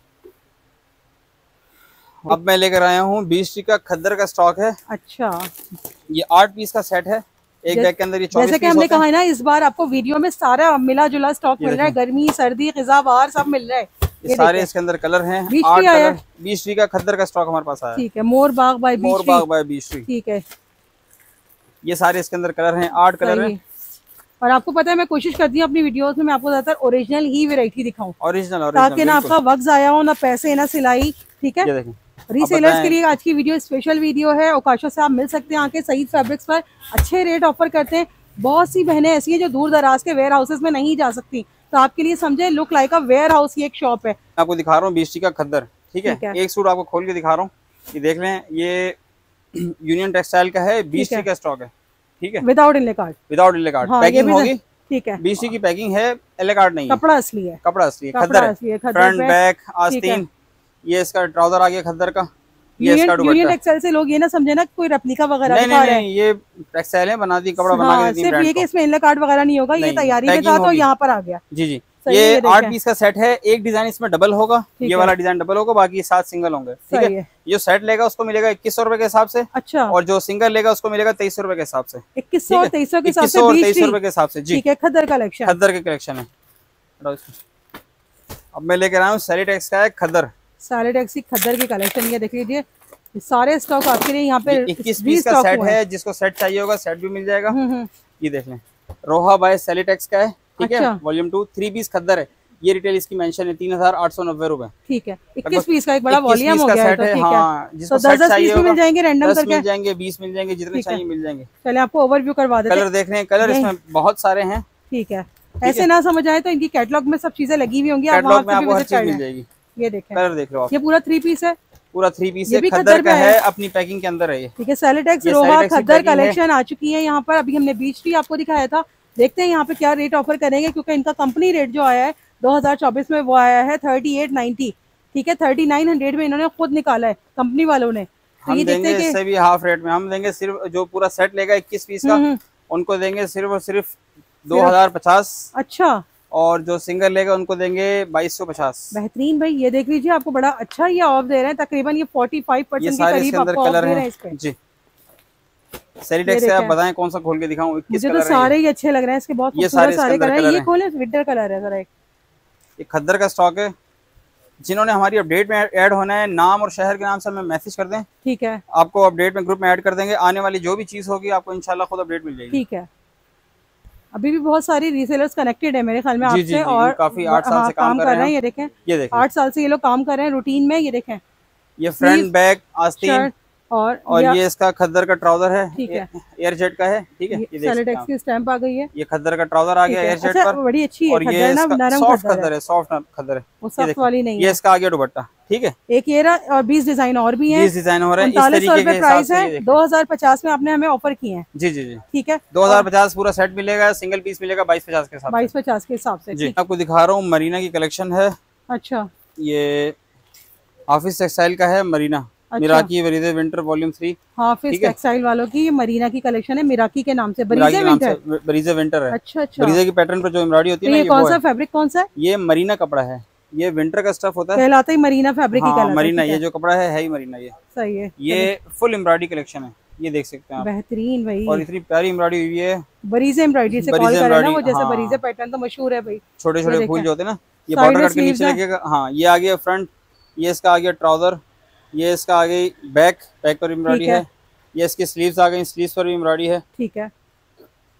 S2: अब मैं लेकर आया हूँ बीस टी का खद्दर का स्टॉक है।
S1: अच्छा।
S2: ये आठ पीस का सेट है। एक बैग के अंदर ये
S1: जैसे कि हमने कहा है ना इस बार आपको वीडियो में सारा मिला जुला स्टॉक मिल रहा है गर्मी सर्दी खिजा बाहर सब मिल रहा है
S2: हैं। ये सारे इसके अंदर कलर हैं आठ कलर बीस का खद्दर का स्टॉक हमारे पास आया।
S1: ठीक है मोर बाग बाय
S2: मोर बाग बाय बीस
S1: ठीक है।
S2: ये सारे इसके अंदर कलर हैं आठ कलर हैं।
S1: और आपको पता है मैं कोशिश करती हूँ अपनी वीडियोस में मैं आपको ज़्यादातर ओरिजिनल ही वैरायटी दिखाऊँ।
S2: ओरिजिनल
S1: ताकि ना आपका वक्त जाया हो ना पैसे ना सिलाई ठीक है? रीसेलर्स के लिए आज की वीडियो स्पेशल वीडियो है ओकाशो से आप मिल सकते हैं आके सईद फैब्रिक्स पर अच्छे रेट ऑफ़र करते हैं। बहुत सी बहनें ऐसी हैं जो दूर दराज के वेयर हाउसेज में नहीं जा सकती। तो आपके लिए समझे look like a warehouse की एक शॉप है।
S2: मैं आपको दिखा रहा हूँ बीस का खद्दर ठीक है?
S1: है।
S2: एक सूट आपको खोल के दिखा रहा हूँ। ये देख लें ये यूनियन टेक्सटाइल का है बीस का स्टॉक है ठीक है?
S1: Without inlay card
S2: without inlay card packing होगी।
S1: ठीक है।
S2: बीस की पैकिंग है एले कार्ड नहीं
S1: कपड़ा असली है।
S2: कपड़ा असली है खद्दर फ्रंट बैक आस्तीन ये इसका ट्राउज़र आ गया खद्दर का। ये
S1: यूनियन एक्सेल से लोग ये ना समझे ना कोई रेप्लिका वगैरह
S2: नहीं नहीं नहीं ये है बना दी कपड़ा बना
S1: हाँ
S2: के
S1: सिर्फ़ ये कि। इसमें इनले कार्ड वगैरह नहीं होगा ये तैयारी में था तो यहाँ पर आ गया।
S2: जी जी। ये आठ पीस का सेट है एक डिज़ाइन इसमें डबल होगा ये वाला डिज़ाइन डबल होगा बाकी सात सिंगल होंगे ठीक है? ये सेट लेगा उसको मिलेगा इक्कीस सौ रुपए के हिसाब से
S1: अच्छा।
S2: और जो सिंगल लेगा उसको मिलेगा तेईस रुपए के हिसाब से
S1: इक्कीस सौ तेईस सौ के हिसाब से
S2: तेईस रुपए के हिसाब से जी।
S1: ठीक है खद्दर कलेक्शन
S2: खद्दर के कलेक्शन है। अब मैं लेकर आया हूँ सेलिटेक्स का है खद्दर।
S1: सारे टैक्सी खद्दर की कलेक्शन ये देख लीजिए। सारे स्टॉक आपके लिए यहाँ पे
S2: इक्कीस
S1: बीस
S2: का सेट
S1: है
S2: जिसको सेट चाहिए होगा सेट भी मिल जाएगा।
S1: हम्म, हम्म,
S2: ये देख लें। रोहा बाय सेलिटेक्स का है ठीक है?
S1: अच्छा।
S2: वॉल्यूम टू थ्री पीस खद्दर है। ये रिटेल इसकी मेंशन है तीन हज़ार आठ सौ नब्बे रुपए।
S1: ठीक है। इक्कीस पीस का एक बड़ा वॉल्यूम हो
S2: का
S1: गया है
S2: सेट
S1: तो
S2: है, हाँ, जिसको
S1: तो
S2: सेट चाहिए
S1: मिल जाएँगे रैंडम करके।
S2: मिल जाएँगे बीस मिल जाएँगे जितने चाहिए मिल जाएँगे।
S1: चले आपको ओवरव्यू करवा देते
S2: कलर देख रहे हैं कलर इसमें बहुत सारे हैं।
S1: ठीक है। ऐसे ना समझ आए तो इनकी कैटलॉग में सब चीज़ें लगी हुई होंगी आप वहाँ
S2: मिल जाएगी।
S1: ये देखें।
S2: कलर देख लो
S1: ये पूरा थ्री पीस है।
S2: पूरा थ्री पीस
S1: ये
S2: है
S1: भी
S2: खद्दर का है। अपनी पैकिंग के अंदर है
S1: ठीक है सेलेटेक्स रोहा खद्दर कलेक्शन आ चुकी है यहाँ पर। अभी हमने बीच भी आपको दिखाया था। देखते हैं यहाँ पे क्या रेट ऑफ़र करेंगे क्योंकि इनका कंपनी रेट जो आया है 2024 में वो आया है 3890 ठीक है 3900 में इन्होंने खुद निकाला है कंपनी वालों ने। तो
S2: हम
S1: ये देखते
S2: देंगे इससे भी हाफ़ रेट में। हम देंगे सिर्फ़ जो पूरा सेट लेगा इक्कीस पीस का
S1: हम्म, हम्म,
S2: उनको देंगे सिर्फ़ और सिर्फ़ दो हज़ार पचास।
S1: अच्छा।
S2: और जो सिंगल लेगा उनको देंगे बाईस सौ पचास।
S1: बेहतरीन भाई ये देख लीजिए आपको बड़ा अच्छा ये ऑफ़ दे रहे हैं तकरीबन ये 45
S2: ये
S1: परसेंट के
S2: अंदर कलर
S1: हैं।
S2: जी। सेरिटेक्स आप। बताएँ कौन सा खोल के दिखाऊँ
S1: मुझे तो सारे ही अच्छे लग रहे हैं इसके बहुत
S2: ये सारे
S1: सारे कलर हैं। ये। खोले विंटर कलर है जरा एक।
S2: ये खद्दर का स्टॉक है जिन्होंने हमारी अपडेट में ऐड होना है नाम और शहर के नाम से हमें मैसेज कर दें।
S1: ठीक है।
S2: आपको अपडेट में ग्रुप में ऐड कर देंगे आने वाली जो भी चीज़ होगी आपको इंशाल्लाह खुद अपडेट मिल जाएगी।
S1: ठीक है। अभी भी बहुत सारी रीसेलर्स कनेक्टेड है मेरे ख्याल में आपसे और
S2: काफ़ी आठ साल
S1: हाँ,
S2: से काम कर
S1: कर
S2: रहे
S1: हैं ये देखें। आठ साल से ये लोग काम कर रहे हैं रूटीन में ये देखें।
S2: ये फ्रंट बैक आस्तीन।
S1: और
S2: और ये इसका खद्दर का ट्राउज़र है
S1: ठीक है।
S2: एयर जेट का है ठीक है? ये।
S1: की स्टैंप आ गई है।
S2: ये खद्दर का ट्राउज़र आ गया एयर जेट
S1: अच्छा
S2: पर
S1: बड़ी अच्छी है
S2: और ये सॉफ्ट
S1: खद्दर है।
S2: सॉफ्ट खद्दर है।
S1: वो
S2: देखिए,
S1: वाली नहीं
S2: ये इसका आ गया दुपट्टा ठीक है?
S1: एक ये और बीस डिज़ाइन और भी हैं।
S2: बीस डिज़ाइन हो रहे हैं।
S1: प्राइस है दो हज़ार पचास में आपने हमें ऑफ़र किए हैं।
S2: जी जी जी।
S1: ठीक है।
S2: दो हज़ार पचास पूरा सेट मिलेगा सिंगल पीस मिलेगा बाईस पचास के साथ
S1: बाईस पचास के हिसाब से
S2: जी आपको दिखा रहा हूँ मरीना की कलेक्शन है।
S1: अच्छा।
S2: ये ऑफ़िस टेक्सटाइल का है मरीना।
S1: अच्छा।
S2: मिराकी वरीदे विंटर वॉल्यूम थ्री
S1: हाफिज
S2: ठीक
S1: टेक्सटाइल वालों की मरीना की कलेक्शन है मिराकी के नाम से। बरीजे विंटर
S2: बरीजे विंटर है।
S1: अच्छा अच्छा।
S2: बरीजे की पैटर्न पर जो एम्ब्रॉयडरी होती
S1: तो
S2: है
S1: ये
S2: ये
S1: कौन सा
S2: है।
S1: फैब्रिक कौन सा? है
S2: ये मरीना कपड़ा है। ये विंटर का स्टफ़ होता है।
S1: कहलाता ही मरीना फैब्रिक हाँ
S2: मरीना ये जो कपड़ा है है ही मरीना ये।
S1: सही है।
S2: ये फुल एम्ब्रॉयडरी कलेक्शन है ये देख सकते हैं
S1: बेहतरीन भाई।
S2: और इतनी प्यारी एम्ब्रॉयडरी हुई है।
S1: बरीजे एम्ब्रॉयडरी से
S2: बरीज़े
S1: कॉल करें ना वो जैसे
S2: हाँ।
S1: बरीजे पैटर्न तो मशहूर है भाई।
S2: छोटे छोटे फूल जो होते हैं ना ये बॉर्डर कट के नीचे लेके हाँ। ये आ गया फ्रंट ये इसका आ गया ट्राउज़र ये इसका आ गई बैक बैक पर एम्ब्रॉयडरी
S1: है।
S2: है। ये इसकी स्लीव्स आ गई स्लीव्स पर भी एम्ब्रॉयडरी है।
S1: ठीक है।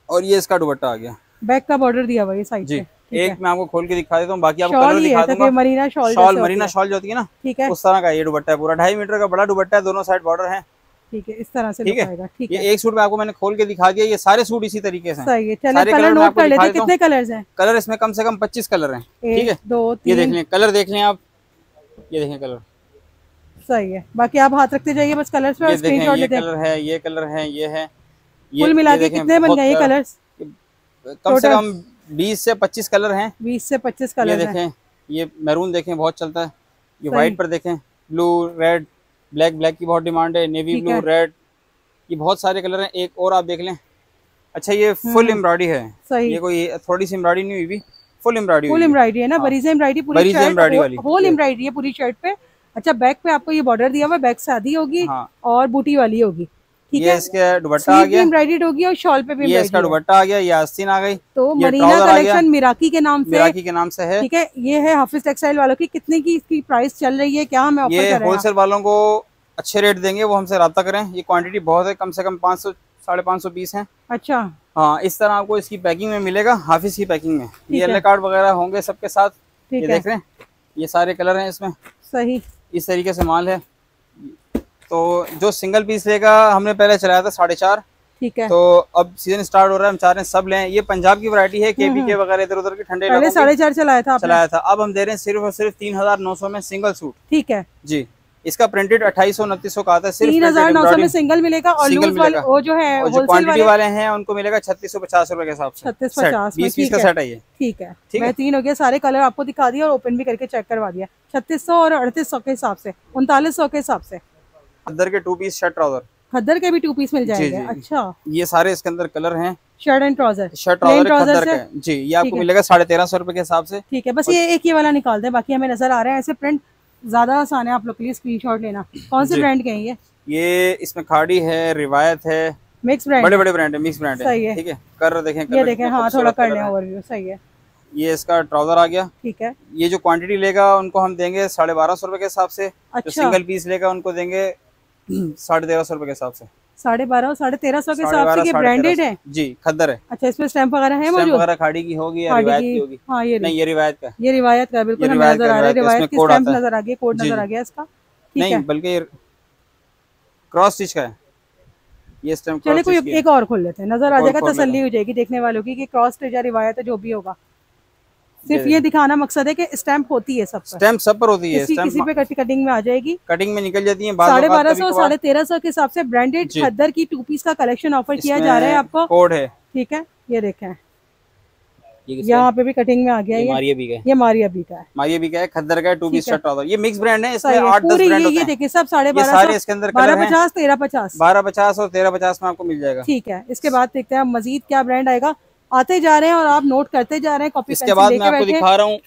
S2: और ये इसका दुपट्टा आ गया।
S1: बैक का बॉर्डर दिया हुआ है साइड
S2: जी। एक मैं आपको खोल के दिखा देता हूँ बाकी आपको कलर दिखा
S1: तो
S2: दूँगा।
S1: Marina shawl
S2: shawl marina shawl जो होती है ना
S1: ठीक है।
S2: उस तरह का ये दुपट्टा है पूरा। ढाई मीटर का बड़ा दुपट्टा है दोनों साइड बॉर्डर है।
S1: ठीक है इस तरह से
S2: ठीक है।
S1: ठीक
S2: ये
S1: है।
S2: एक सूट में आपको मैंने खोल के दिखा दिया ये सारे सूट इसी तरीके से
S1: सही है चलिए कलर
S2: कलर
S1: नोट कर लेते हैं। कितने कलर्स हैं?
S2: कलर इसमें कम से कम पच्चीस कलर हैं ठीक है।
S1: दो
S2: ये देख लें कलर देख लें आप। ये देखें कलर।
S1: सही है। बाकी आप हाथ रखते जाइए बस कलर्स पे और
S2: ये
S1: स्क्रीनशॉट लेते हैं
S2: कलर है ये कलर है ये है। ये
S1: कुल मिला के कितने बन गए ये कलर्स
S2: कम से कम बीस से पच्चीस कलर हैं।
S1: बीस से पच्चीस
S2: ये
S1: कलर हैं।
S2: देखें ये मैरून देखें बहुत चलता है। ये। व्हाइट पर देखें ब्लू रेड ब्लैक ब्लैक की बहुत डिमांड है नेवी ब्लू रेड ये बहुत सारे कलर हैं। एक और आप देख लें। अच्छा ये फुल एम्ब्रॉयडरी है।
S1: हम्म। सही।
S2: ये कोई थोड़ी सी एम्ब्रॉयडरी नहीं हुई भी फुल एम्ब्रॉयडरी
S1: फुल एम्ब्रॉयडरी है ना बरीजे एम्ब्रॉयडरी पूरी
S2: बरीज़े
S1: शर्ट
S2: वाली।
S1: होल एम्ब्रॉयडरी है पूरी शर्ट पे। अच्छा बैक पे आपको ये बॉर्डर दिया हुआ बैक आधी होगी
S2: हाँ।
S1: और बूटी वाली होगी ठीक है?
S2: इसका दुपट्टा आ गया।
S1: एम्ब्रॉयडर्ड होगी और शॉल पे भी
S2: ये इसका। दुपट्टा आ गया ये आस्तीन आ गई
S1: तो मरीना। कलेक्शन मिराकी के नाम से।
S2: मिराकी के नाम से है।
S1: ठीक है ये है हाफिज टेक्सटाइल वालों की। कितने की इसकी प्राइस चल रही है क्या हमें
S2: ये होलसेल वालों को अच्छे रेट देंगे वो हमसे रब्ता करें। ये क्वांटिटी बहुत है कम से कम पाँच सौ साढ़े पाँच सौ पीस है।
S1: अच्छा।
S2: हाँ इस तरह आपको इसकी पैकिंग में मिलेगा हाफिज की पैकिंग में। ये कार्ड वगैरह होंगे सबके साथ। ये देख रहे हैं ये सारे कलर हैं इसमें।
S1: सही।
S2: इस तरीके से माल है। तो जो सिंगल पीस लेगा हमने पहले चलाया था साढ़े चार।
S1: ठीक है।
S2: तो अब सीज़न स्टार्ट हो रहा है हम चाह रहे हैं सब लें। ये पंजाब की वरायटी है केपी के वगैरह इधर उधर के ठंडे
S1: पहले साढ़े चार चलाया था
S2: चलाया था। अब हम दे रहे हैं सिर्फ़ और सिर्फ़ तीन हज़ार नौ सौ में सिंगल सूट
S1: ठीक है।
S2: जी। इसका प्रिंटेड अट्ठाईस सौ उनतीस सौ का आता है
S1: तीन हज़ार नौ सौ में सिंगल मिलेगा और वाले
S2: मिलेगा।
S1: वो जो है
S2: और जो क्वांटिटी
S1: वाले
S2: हैं उनको मिलेगा छत्तीस सौ पचास रुपए के हिसाब से।
S1: 3650 में,
S2: बीस पीस
S1: ठीक
S2: का
S1: है।
S2: सेट है
S1: ठीक है।
S2: ठीक है।
S1: बेहतरीन हो गया सारे कलर आपको दिखा दिया और ओपन भी करके चेक करवा दिया। छत्तीस सौ और अड़तीस सौ के हिसाब से उनतालीस सौ के हिसाब से।
S2: अदर के टू पीस शर्ट ट्राउज़र
S1: खद्दर के भी टू पीस मिल जाएँगे। अच्छा।
S2: ये सारे इसके अंदर कलर हैं।
S1: Shirt and trouser
S2: shirt trouser. जी ये आपको मिलेगा साढ़े तेरह सौ रुपए के हिसाब से।
S1: ठीक है बस ये एक ये वाला निकाल दें बाकी हमें नज़र आ रहे हैं ऐसे प्रिंट ज़्यादा आसान है आप लोग के लिए स्क्रीनशॉट लेना। कौन से ब्रांड के हैं ये?
S2: ये इसमें खाड़ी है रिवायत है।
S1: मिक्स ब्रांड
S2: बड़े बड़े ब्रांड है मिक्स ब्रांड
S1: सही है।
S2: ठीक है कर देखें
S1: ये देखें हाँ। थोड़ा कर लें ओवरव्यू सही है।
S2: ये इसका ट्राउज़र आ गया।
S1: ठीक है।
S2: ये जो क्वांटिटी लेगा उनको हम देंगे साढ़े बारह सौ रुपए के हिसाब से।
S1: अच्छा।
S2: जो सिंगल पीस लेगा उनको देंगे साढ़े तेरह सौ रुपए के हिसाब से।
S1: साढ़े बारह और साढ़े तेरह सौ के हिसाब से ये ब्रांडेड है?
S2: जी खद्दर है।
S1: अच्छा इसमें स्टैम्प वगैरह है मौजूद?
S2: वगैरह खाड़ी की होगी या रिवायत
S1: की-
S2: होगी?
S1: हाँ ये
S2: नहीं ये रिवायत का।
S1: ये रिवायत का बिल्कुल हमें नज़र आ रहा है।
S2: रिवायत का,
S1: स्टैम्प नज़र आ गई कोड नज़र आ गया इसका। ठीक
S2: नहीं बल्कि क्रॉस स्टिच का है। ये स्टैम्प
S1: चलिए कोई। एक और खोल लेते हैं। नज़र आ जाएगा तसल्ली हो। जाएगी देखने वालों की कि क्रॉस स्टिच या रिवायत है जो भी होगा। सिर्फ़
S2: ये
S1: दिखाना मकसद है कि स्टैम्प होती है सब
S2: स्टैम्प सब पर होती है
S1: किसी किसी पे कटी कटिंग में आ जाएगी।
S2: कटिंग में निकल जाती है
S1: साढ़े बारह सौ साढ़े तेरह सौ के हिसाब से ब्रांडेड। खद्दर की टू पीस का कलेक्शन ऑफ़र किया जा रहा है आपको।
S2: कोड है।
S1: ठीक है ये देखें। यहाँ पे भी कटिंग में आ गया?
S2: ये मारिया भी का है।
S1: ये मारिया बी का है।
S2: मारिया भी का है खद्दर का टू पीस शर्ट ये मिक्स ब्रांड है इसमें आठ दस ब्रांड
S1: ये देखिए सब साढ़े बारह
S2: सारे इसके अंदर
S1: बारह पचास तेरह पचास।
S2: बारह पचास और तेरह पचास में आपको मिल जाएगा।
S1: ठीक है इसके बाद देखते हैं मजीद क्या ब्रांड आएगा। आते जा रहे हैं और आप नोट करते जा रहे हैं कॉपी
S2: इसके बाद मैं आपको दिखा रहा हूँ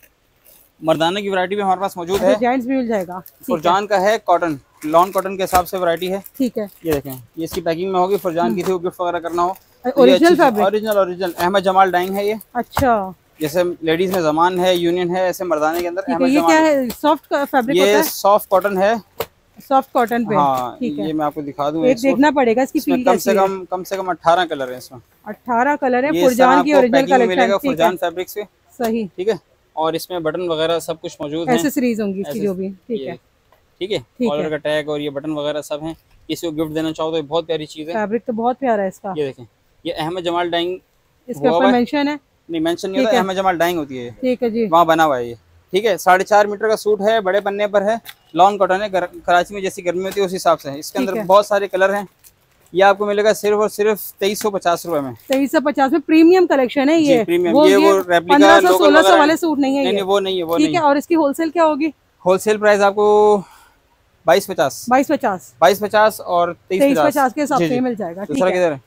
S2: मर्दाना की वरायटी भी हमारे पास मौजूद है।
S1: जेंट्स भी मिल जाएगा।
S2: फुरजान का है कॉटन लॉन कॉटन के हिसाब से वैरायटी है।
S1: ठीक है।
S2: ये देखें ये इसकी पैकिंग में होगी फुरजान की थी गिफ्ट वगैरह करना हो।
S1: Original fabric
S2: original original Ahmad Jamal dyeing है ये।
S1: अच्छा।
S2: जैसे लेडीज़ में जमान है यूनियन है ऐसे मर्दाने के अंदर
S1: ये क्या है। सॉफ्ट फैब्रिक
S2: ये सॉफ्ट कॉटन है।
S1: सॉफ्ट कॉटन पे
S2: हाँ
S1: ठीक है।
S2: ये मैं आपको दिखा दूँ
S1: एक देखना पड़ेगा इसकी
S2: इसमें
S1: फील
S2: कम से कम कम से कम अट्ठारह कलर है इसमें।
S1: अट्ठारह कलर है फुरजान की ओरिजिनल
S2: मिलेगा
S1: कलेक्शन है।
S2: फुरजान फैब्रिक से।
S1: सही।
S2: ठीक है? और इसमें बटन वगैरह सब कुछ मौजूद है।
S1: एसेसरीज होंगी इसकी जो भी ठीक है।
S2: ठीक है? कॉलर का टैग और ये बटन वगैरह सब है। किसी को गिफ्ट देना चाहो तो बहुत प्यारी चीज़ है।
S1: फैब्रिक तो बहुत प्यारा है इसका।
S2: ये देखें ये अहमद जमाल डाइंग
S1: इसका। मेंशन है।
S2: नहीं मेंशन नहीं होता अहमद जमाल डाइंग होती है।
S1: ठीक है जी।
S2: वहाँ बना हुआ है ये। ठीक है साढ़े चार मीटर का सूट है बड़े पन्ने पर है लॉन्ग कॉटन है कराची में जैसी गर्मी होती है उस हिसाब से है। इसके अंदर बहुत सारे कलर हैं। ये आपको मिलेगा सिर्फ़ और सिर्फ़ तेईस सौ पचास रुपए में।
S1: तेईस सौ पचास में प्रीमियम कलेक्शन है ये।
S2: जी, premium। ये वो
S1: पंद्रह सोलह सौ वाले सूट नहीं है
S2: नहीं
S1: ये।
S2: नहीं वो नहीं है वो
S1: ठीक है और इसकी होलसेल क्या होगी?
S2: होलसेल प्राइस आपको बाईस पचास।
S1: बाईस पचास।
S2: बाईस पचास और तेईस
S1: पचास। के हिसाब से मिल जाएगा
S2: दूसरा किधर है?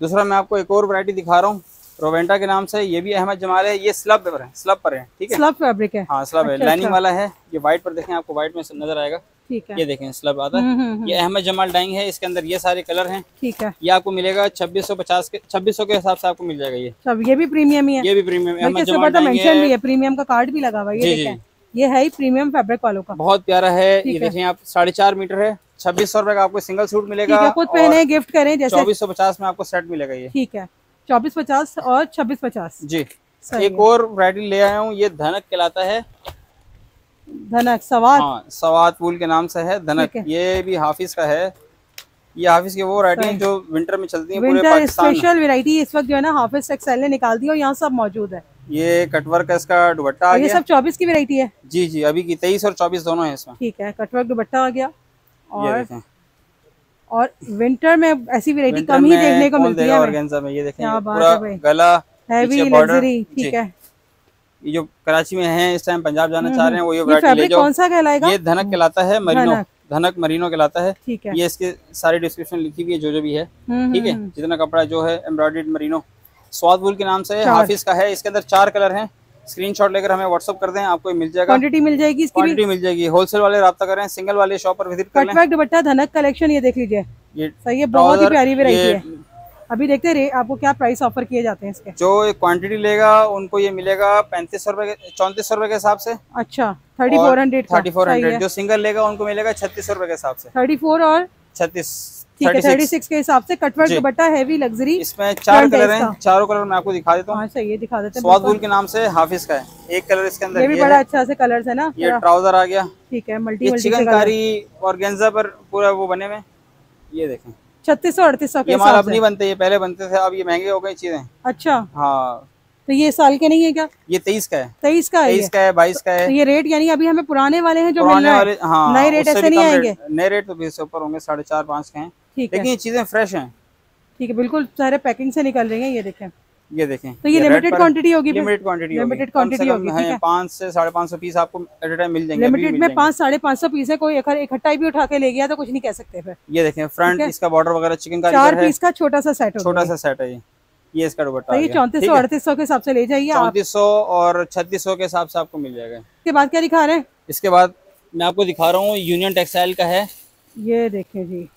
S2: दूसरा मैं आपको एक और वरायटी दिखा रहा हूँ। रोवेंटा के नाम से ये भी अहमद जमाल है ये स्लब पर है स्लब पर है ठीक है?
S1: स्लब फैब्रिक है।
S2: हाँ स्लब है।
S1: अच्छा,
S2: लाइनिंग
S1: अच्छा।
S2: वाला है ये व्हाइट पर देखें आपको व्हाइट में नज़र आएगा।
S1: ठीक है।
S2: ये देखें स्लब आता
S1: हम्म,
S2: है।
S1: हम्म, हम्म,
S2: ये अहमद जमाल डाइंग है इसके अंदर ये सारे कलर हैं।
S1: ठीक है।
S2: ये आपको मिलेगा छब्बीस सौ पचास के छब्बीस सौ के हिसाब से आपको मिल जाएगा ये।
S1: सब ये भी प्रीमियम ही है।
S2: ये भी प्रीमियम अहमद जमाल डाइंग है।
S1: है प्रीमियम का कार्ड भी लगा हुआ है ये ये है ही प्रीमियम फैब्रिक वालों का।
S2: बहुत प्यारा है ये
S1: है।
S2: देखें आप साढ़े चार मीटर है छब्बीस सौ रुपए का आपको सिंगल सूट मिलेगा
S1: खुद पहने गिफ्ट करें जैसे
S2: चौबीस सौ पचास में आपको सेट मिलेगा ये।
S1: ठीक है। चौबीस पचास और छब्बीस पचास।
S2: जी। एक और वैरायटी ले आया हूँ ये धनक कहलाता है।
S1: धनक सवार
S2: हाँ सवात फूल के नाम से है धनक। ये भी हाफिज का है। ये हाफिज की वो वैरायटी है जो विंटर में चलती है
S1: विंटर स्पेशल वेरायटी इस वक्त जो है ना हाफिज टेक्सटाइल ने निकाल दी और यहाँ सब मौजूद है।
S2: ये कटवर्क का इसका दुपट्टा
S1: ये सब चौबीस की वेरायटी है।
S2: जी जी अभी की तेईस और चौबीस दोनों है इसमें।
S1: ठीक है कटवर्क दुपट्टा आ गया। और और विंटर में ऐसी वेरायटी कम ही देखने को मिलती है।
S2: ऑर्गेन्जा में? ये देखें
S1: क्या बात है भाई।
S2: गला
S1: हैवी लग्जरी ठीक है।
S2: ये जो कराची में है इस टाइम पंजाब जाना चाह रहे हैं वो ये वैरायटी ले जाओ।
S1: कौन सा कहलाएगा?
S2: ये धनक कहलाता है मरीनो।
S1: धनक।
S2: मरीनो कहलाता है।
S1: ठीक है।
S2: ये इसके सारी डिस्क्रिप्शन लिखी हुई है जो जो भी है।
S1: हम्म,
S2: ठीक है?
S1: हम्म,
S2: जितना कपड़ा जो है एम्ब्रॉयडेड मरीनो। स्वाद के नाम से हाफिज का है। इसके अंदर चार कलर हैं। स्क्रीनशॉट लेकर हमें व्हाट्सअप कर दें आपको मिल जाएगा।
S1: क्वांटिटी मिल जाएगी इसकी
S2: क्वांटिटी मिल जाएगी। होलसेल वाले रब्ता करें सिंगल वाले शॉप पर विज़िट कर लें।
S1: दुपट्टा धनक कलेक्शन ये देख लीजिए।
S2: ये
S1: सही है बहुत ही प्यारी वेरायटी है। अभी देखते रहे आपको क्या प्राइस ऑफ़र किए जाते हैं इसके?
S2: जो क्वांटिटी लेगा उनको ये मिलेगा पैंतीस सौ रुपए चौंतीस सौ के हिसाब से।
S1: अच्छा thirty four hundred
S2: thirty four hundred जो सिंगल लेगा उनको मिलेगा छत्तीस सौ रुपए के हिसाब से।
S1: थर्टी फोर और?
S2: छत्तीस।
S1: ठीक है
S2: थर्टी सिक्स
S1: के हिसाब से कटवर्क। दुपट्टा हैवी लग्जरी
S2: इसमें चार कलर हैं चारों कलर मैं आपको दिखा देता हूँ।
S1: हाँ सही दिखा देते हैं
S2: के नाम से हाफिज का है एक कलर इसके अंदर
S1: ये भी
S2: ये
S1: बड़ा अच्छा से कलर्स है ना
S2: ये ट्राउज़र आ गया।
S1: ठीक है मल्टी
S2: चिकनकारी और गेंजा पर पूरा वो बने हुए ये देखें।
S1: छत्तीस सौ अड़तीस सौ के
S2: ये अब नहीं बनते ये पहले बनते थे अब ये महँगे हो गए चीज़ें।
S1: अच्छा।
S2: हाँ।
S1: तो ये साल के नहीं है क्या?
S2: ये तेईस का है।
S1: तेईस का
S2: तेईस का है बाईस का है।
S1: तो ये रेट यानी अभी हमें पुराने वाले हैं जो
S2: पुराने वाले
S1: हाँ नए रेट ऐसे नहीं आएँगे।
S2: नए रेट तो बीस से ऊपर होंगे साढ़े चार पाँच के हैं।
S1: ठीक है।
S2: लेकिन ये चीज़ें फ्रेश हैं।
S1: ठीक है बिल्कुल सारे पैकिंग से निकल रही हैं ये देखें।
S2: ये देखें
S1: तो ये लिमिटेड क्वांटिटी होगी
S2: लिमिटेड क्वांटिटी
S1: Limited quantity होगी, है।
S2: पाँच से साढ़े पाँच सौ पीस आपको एट ए टाइम मिल जाएँगे
S1: लिमिटेड में। पाँच साढ़े पाँच सौ पीस है कोई इकट्ठा भी उठा के ले गया तो कुछ नहीं कह सकते फिर।
S2: ये देखें फ्रंट इसका बॉर्डर वगैरह चिकन का
S1: चार पीस का छोटा सा सेट
S2: छोटा सा सेट है ये। ये इसका दुपट्टा
S1: तो ये चौंतीस सौ अड़तीस सौ के हिसाब से ले जाइए आप।
S2: चौंतीस सौ और छत्तीस सौ के हिसाब से आपको मिल जाएगा।
S1: इसके बाद क्या दिखा रहे हैं?
S2: इसके बाद मैं आपको दिखा रहा हूँ यूनियन टेक्सटाइल का है।
S1: ये देखें जी।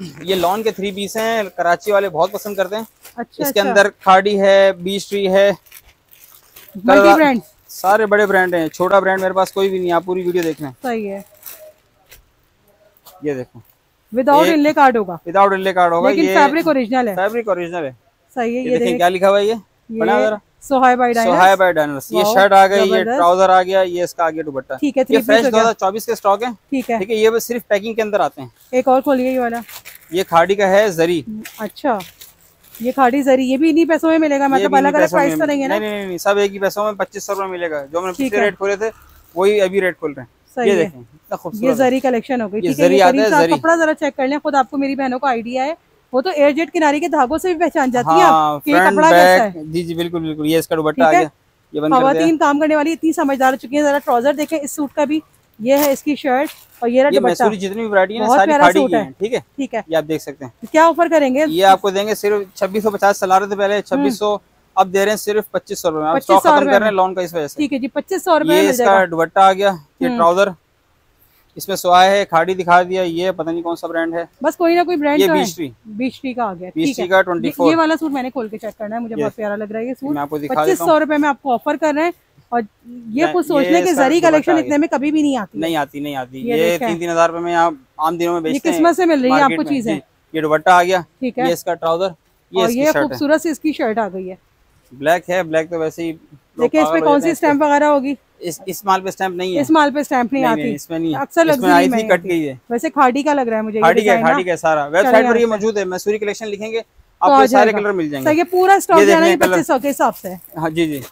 S2: ये लॉन के थ्री पीस हैं कराची वाले बहुत पसंद करते हैं।
S1: अच्छा
S2: इसके
S1: अच्छा।
S2: अंदर खाड़ी है बीच ट्री है
S1: ब्रांड?
S2: सारे बड़े ब्रांड हैं छोटा ब्रांड मेरे पास कोई भी नहीं आप पूरी वीडियो देख लें।
S1: सही है।
S2: ये देखो।
S1: विदाउट इनले कार्ड होगा।
S2: विदाउट रिले कार्ड होगा
S1: लेकिन
S2: ये
S1: फैब्रिक ओरिजिनल है।
S2: फैब्रिक ओरिजिनल है।
S1: सही है
S2: ये
S1: ये
S2: देखें क्या लिखा हुआ है ये? बना जरा।
S1: Sohai by
S2: Sohai
S1: Diners
S2: by ये शर्ट आ गई ये ट्राउज़र आ गया ये इसका आ गया दुपट्टा।
S1: ठीक है
S2: ये फ्रेश दो हज़ार चौबीस के स्टॉक है।
S1: ठीक है।
S2: ठीक है ये सिर्फ़ पैकिंग के अंदर आते हैं।
S1: एक और खोलिए ये वाला।
S2: ये खाड़ी का है जरी।
S1: अच्छा ये खाड़ी जरी ये भी इन्हीं पैसों में मिलेगा मतलब अलग अलग प्राइस तो नहीं है ना।
S2: नहीं नहीं नहीं सब एक ही पैसों में पच्चीस सौ रुपए मिलेगा। जो हमने पिछले रेट खोले थे वही अभी रेट खोल रहे हैं। ये देखें
S1: ये जरी कलेक्शन हो गई। ठीक है
S2: है।
S1: कपड़ा जरा चेक कर लें खुद आपको मेरी बहनों को आइडिया है। वो तो एयरजेट किनारे के धागों से भी पहचान जाती है
S2: हाँ
S1: कि कपड़ा कैसा है।
S2: जी जी बिल्कुल बिल्कुल ये इसका दुपट्टा आ गया ये बंद
S1: खातन काम करने वाली इतनी समझदार हो चुकी है जरा ट्राउज़र देखें इस सूट का भी ये है इसकी शर्ट और ये रहा
S2: ये मैसूरी जितनी भी वैरायटी है सारी खाड़ी की
S1: है।
S2: ठीक है?
S1: ठीक है।
S2: ये आप देख सकते हैं।
S1: क्या ऑफ़र करेंगे?
S2: ये आपको देंगे सिर्फ़ छब्बीस सौ पचास चला रहे थे पहले छब्बीस सौ अब दे रहे हैं सिर्फ़ पच्चीस सौ रुपए आप स्टॉक खत्म कर रहे हैं लोन का इस वजह से।
S1: ठीक है जी पच्चीस सौ रुपए
S2: इसका दुपट्टा आ गया ये
S1: हम्म।
S2: ट्राउज़र इसमें सोया है खाड़ी दिखा दिया ये पता नहीं कौन सा ब्रांड है।
S1: बस कोई ना कोई ब्रांड
S2: ये
S1: तो है।
S2: बीच ट्री
S1: बीच ट्री का आ गया
S2: बीच
S1: ठीक
S2: ट्री
S1: है।
S2: का ट्वेंटी
S1: ये- वाला सूट मैंने खोल के चेक करना है मुझे बहुत प्यारा लग रहा है ये सूट।
S2: मैं आपको दिखा
S1: पच्चीस सौ रुपए में आपको ऑफ़र कर रहे हैं और ये कुछ सोच
S2: ये
S1: लें कि
S2: इसका
S1: जरी
S2: दुपट्टा
S1: कलेक्शन इतने में कभी भी नहीं आती
S2: नहीं आती नहीं आती।
S1: ये
S2: तीन तीन हज़ार रुपए में आप आम दिनों में बेचते
S1: किस्मत से मिल रही है आपको। चीज़ें।
S2: ये दुपट्टा आ गया।
S1: ठीक है।
S2: ये इसका ट्राउज़र ये
S1: और ये खूबसूरत सी इसकी शर्ट आ गई है।
S2: ब्लैक है ब्लैक तो वैसे ही
S1: देखिए इस
S2: पागल
S1: पे
S2: हो
S1: कौन सी स्टैम्प वगैरह होगी।
S2: इस इस माल पे स्टैंप नहीं है।
S1: इस माल पे स्टैंप नहीं
S2: नहीं,
S1: आती।
S2: नहीं, इसमें नहीं
S1: अक्सर
S2: इसमें आई थी कट गई है।
S1: वैसे खाड़ी का लग रहा है मुझे
S2: खाड़ी का खाड़ी का सारा। वेबसाइट पर ये मौजूद है मैसूरी कलेक्शन लिखेंगे
S1: तो
S2: आपको सारे कलर मिल जाएँगे।
S1: है पूरा स्टॉक
S2: ये
S1: जाना ही पच्चीस सौ के हिसाब से।
S2: हाँ जी जी।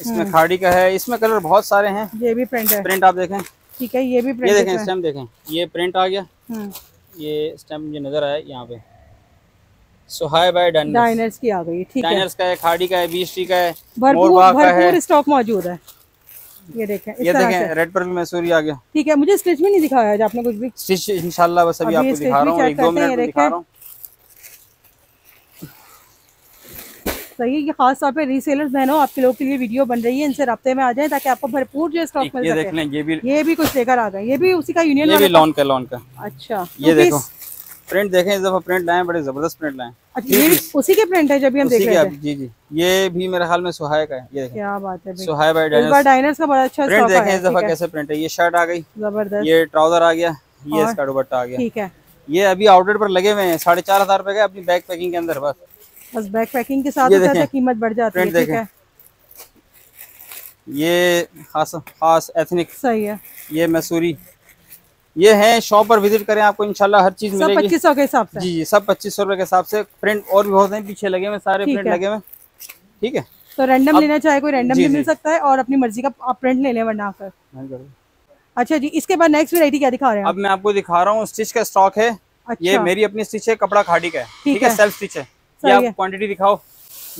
S2: इसमें
S1: हम्म।
S2: खाड़ी का है इसमें कलर बहुत सारे हैं।
S1: ये भी प्रिंट है।
S2: प्रिंट आप देखें।
S1: ठीक है ये भी
S2: ये
S1: प्रिंट
S2: देखें
S1: है
S2: स्टैम्प देखें। ये प्रिंट आ गया।
S1: हम्म,
S2: ये स्टैम्प मुझे नज़र आया यहाँ पे। सुहाय बाय डायनर्स
S1: डाइनर्स की आ गई ठीक है।
S2: डायनर्स का है खाड़ी का है बीस्टी का है
S1: भरपूर
S2: का है।
S1: भरपूर स्टॉक मौजूद है। ये देखें
S2: ये देखें रेड पर भी मैसूरी आ गया।
S1: ठीक है मुझे स्टिच में नहीं दिखाया आज आपने कुछ भी
S2: स्टिच इंशाल्लाह बस अभी
S1: अभी
S2: आपको दिखा रहा हूँ एक दो मिनट में दिखा। रहा हूँ।
S1: सही है ये खास तौर पे रीसेलर्स बहनों आपके लोग के लिए वीडियो बन रही है इनसे रब्ते में आ जाए ताकि आपको भरपूर जो स्टॉक मिल
S2: ये देख
S1: सके
S2: लें ये भी
S1: ये भी कुछ लेकर आ गए ये भी उसी का यूनियन
S2: ये भी लॉन का लॉन का।
S1: अच्छा
S2: ये देखो।
S1: piece।
S2: प्रिंट देखें इस दफ़ा प्रिंट लाए बड़े ज़बरदस्त प्रिंट लाए।
S1: अच्छा उसी के प्रिंट है जब हम देख रहे थे?
S2: जी जी। ये भी मेरे ख्याल में सुहाय का है ये देखें।
S1: क्या बात है
S2: सुहाय बाय
S1: डाइनर्स का बड़ा अच्छा
S2: प्रिंट देखें इस दफ़ा कैसे प्रिंट है। ये शर्ट आ गई।
S1: ज़बरदस्त।
S2: ये ट्राउज़र आ गया। ये इसका दुपट्टा आ गया।
S1: ठीक है।
S2: ये अभी आउटलेट पर लगे हुए हैं साढ़े चार हज़ार रुपए का अपनी बैग पैकिंग के अंदर बस।
S1: बस बैक पैकिंग के साथ कीमत बढ़ जाती है ठीक है।
S2: ये खास खास एथनिक
S1: सही है।
S2: ये मैसूरी ये है शॉप पर विज़िट करें आपको इंशाल्लाह हर चीज़ मिलेगी।
S1: पच्चीस सौ के हिसाब से।
S2: जी जी सब पच्चीस सौ रुपए के हिसाब से। प्रिंट और भी बहुत हैं पीछे लगे हुए सारे प्रिंट लगे हुए ठीक है?
S1: तो रैंडम लेना चाहे कोई रैंडम भी मिल सकता है और अपनी मर्ज़ी का आप प्रिंट ले लें वरना आकर। अच्छा जी इसके बाद नेक्स्ट वैरायटी क्या दिखा रहे हैं
S2: अब मैं आपको दिखा रहा हूँ स्टिच का स्टॉक है? ये
S1: अच्छा।
S2: मेरी अपनी स्टिच है कपड़ा खाड़ी का है।
S1: ठीक
S2: है
S1: है।
S2: सेल्फ स्टिच है।
S1: सही
S2: ये आप क्वांटिटी दिखाओ।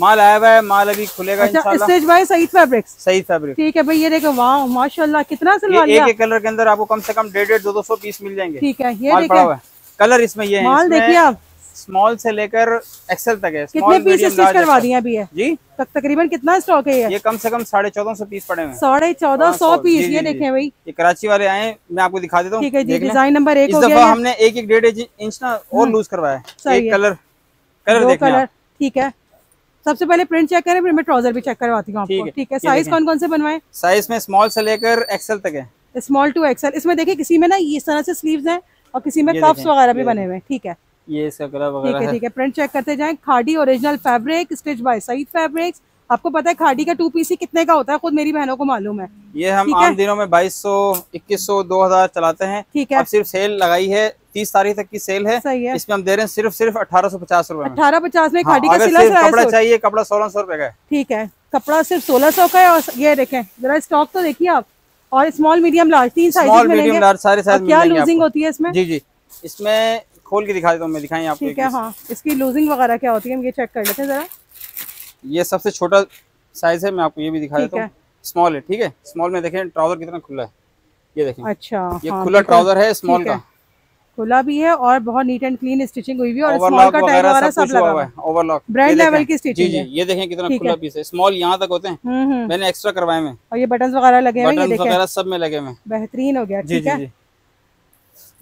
S2: माल आया हुआ है माल अभी खुलेगा
S1: अच्छा स्टेज बाय सईद फैब्रिक्स
S2: सही फैब्रिक
S1: ठीक है भाई ये देखो वाह माशाल्लाह कितना सिलवा लिया।
S2: एक एक कलर के अंदर आपको कम से कम डेढ़ डेढ़ दो दो सौ पीस मिल जाएँगे।
S1: ठीक है ये
S2: माल पड़ा
S1: देखिए
S2: हुआ है। कलर इसमें ये है
S1: माल देखिए आप।
S2: स्मॉल से लेकर एक्सेल तक है।
S1: कितने पीस स्टिच करवा दिए अभी ये?
S2: जी?
S1: तक तकरीबन कितना स्टॉक है ये?
S2: कम से कम साढ़े चौदह सौ पीस पड़े हैं।
S1: साढ़े चौदह
S2: हाँ,
S1: सौ पीस ये
S2: जी।
S1: भाई।
S2: ये कराची वाले आए मैं आपको दिखा देता हूँ।
S1: ठीक है जी डिज़ाइन नंबर एक
S2: इस दफ़ा हमने एक एक डेढ़ इंच ना और लूज करवाया एक कलर कलर
S1: कलर ठीक है। सबसे पहले प्रिंट चेक करें फिर मैं ट्राउज़र भी चेक करवाती हूँ आपको। ठीक है? साइज़ कौन कौन से बनवाए?
S2: साइज़ में स्मॉल से लेकर एक्सेल तक है।
S1: स्मॉल टू एक्सएल इसमें देखिए किसी में ना ये इस तरह से स्लीव्स हैं और किसी में कप्स वगैरह भी बने हुए हैं। ठीक है?
S2: ये इसका कलर
S1: ठीक
S2: वगैरह
S1: है
S2: है।
S1: ठीक है। प्रिंट चेक करते जाएँ। Khaadi original fabric stitch by Saeed fabrics आपको पता है खाड़ी का टू पीस ही कितने का होता है? खुद मेरी बहनों को मालूम है।
S2: ये हम
S1: ठीक है।
S2: आम दिनों में बाईस सौ इक्कीस सौ दो हज़ार चलाते हैं।
S1: ठीक है।
S2: अब सिर्फ़ सेल लगाई है तीस तारीख तक की सेल है।
S1: सही है।
S2: इसमें हम दे रहे हैं सिर्फ़ सिर्फ़ अठारह सौ पचास रूपए
S1: अठारह पचास में
S2: हाँ,
S1: का सिला
S2: कपड़ा चाहिए कपड़ा सोलह सौ रुपए का
S1: ठीक है कपड़ा सिर्फ़ सोलह सौ का है और ये देखें जरा स्टॉक तो देखिए आप और स्मॉल मीडियम लार्ज तीन साइज़
S2: मीडियम लार्ज सारे साइज़
S1: क्या लूजिंग होती है इसमें?
S2: जी जी। इसमें खोल के दिखा देता हूँ मैं दिखाएँ आपको
S1: ठीक है हाँ। इसकी लूजिंग वगैरह क्या होती है हम ये चेक कर लेते हैं जरा।
S2: ये सबसे छोटा साइज़ है मैं आपको ये भी दिखा देता
S1: हूँ।
S2: स्मॉल है ठीक है। स्मॉल में देखें ट्राउज़र कितना खुला है। ये देखें।
S1: अच्छा
S2: ये
S1: हाँ,
S2: खुला ट्राउज़र है। स्मॉल का।
S1: खुला भी है और बहुत नीट एंड क्लीन स्टिचिंग हुई हुई है और स्मॉल का टैग
S2: वगैरह सब
S1: लगा
S2: हुआ है ओवरलॉक
S1: level
S2: देखें।
S1: की stitching
S2: जी जी ये देखें कितना खुला पीस है। स्मॉल यहाँ तक होते हैं।
S1: हम्म हम्म।
S2: मैंने एक्स्ट्रा करवाए में
S1: और ये बटन्स वगैरह लगे हुए हैं ये
S2: बटन वगैरह सब में लगे हुए
S1: बेहतरीन हो गया ठीक है?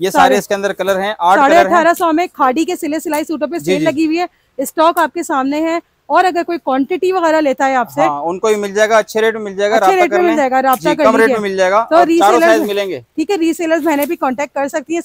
S2: ये
S1: सारे-
S2: इसके अंदर कलर हैं आठ
S1: साढ़े अठारह सौ में खाड़ी के सिले सिलाई सूटों पे सेल लगी हुई है। स्टॉक आपके सामने है और अगर कोई क्वांटिटी वगैरह लेता है आपसे
S2: हाँ उनको भी मिल जाएगा अच्छे रेट में मिल जाएगा
S1: अच्छे रेट में मिल जाएगा
S2: कम रेट में मिल जाएगा
S1: तो में-
S2: मिलेंगे।
S1: ठीक है रीसेलर्स मैंने भी कांटेक्ट कर सकती है।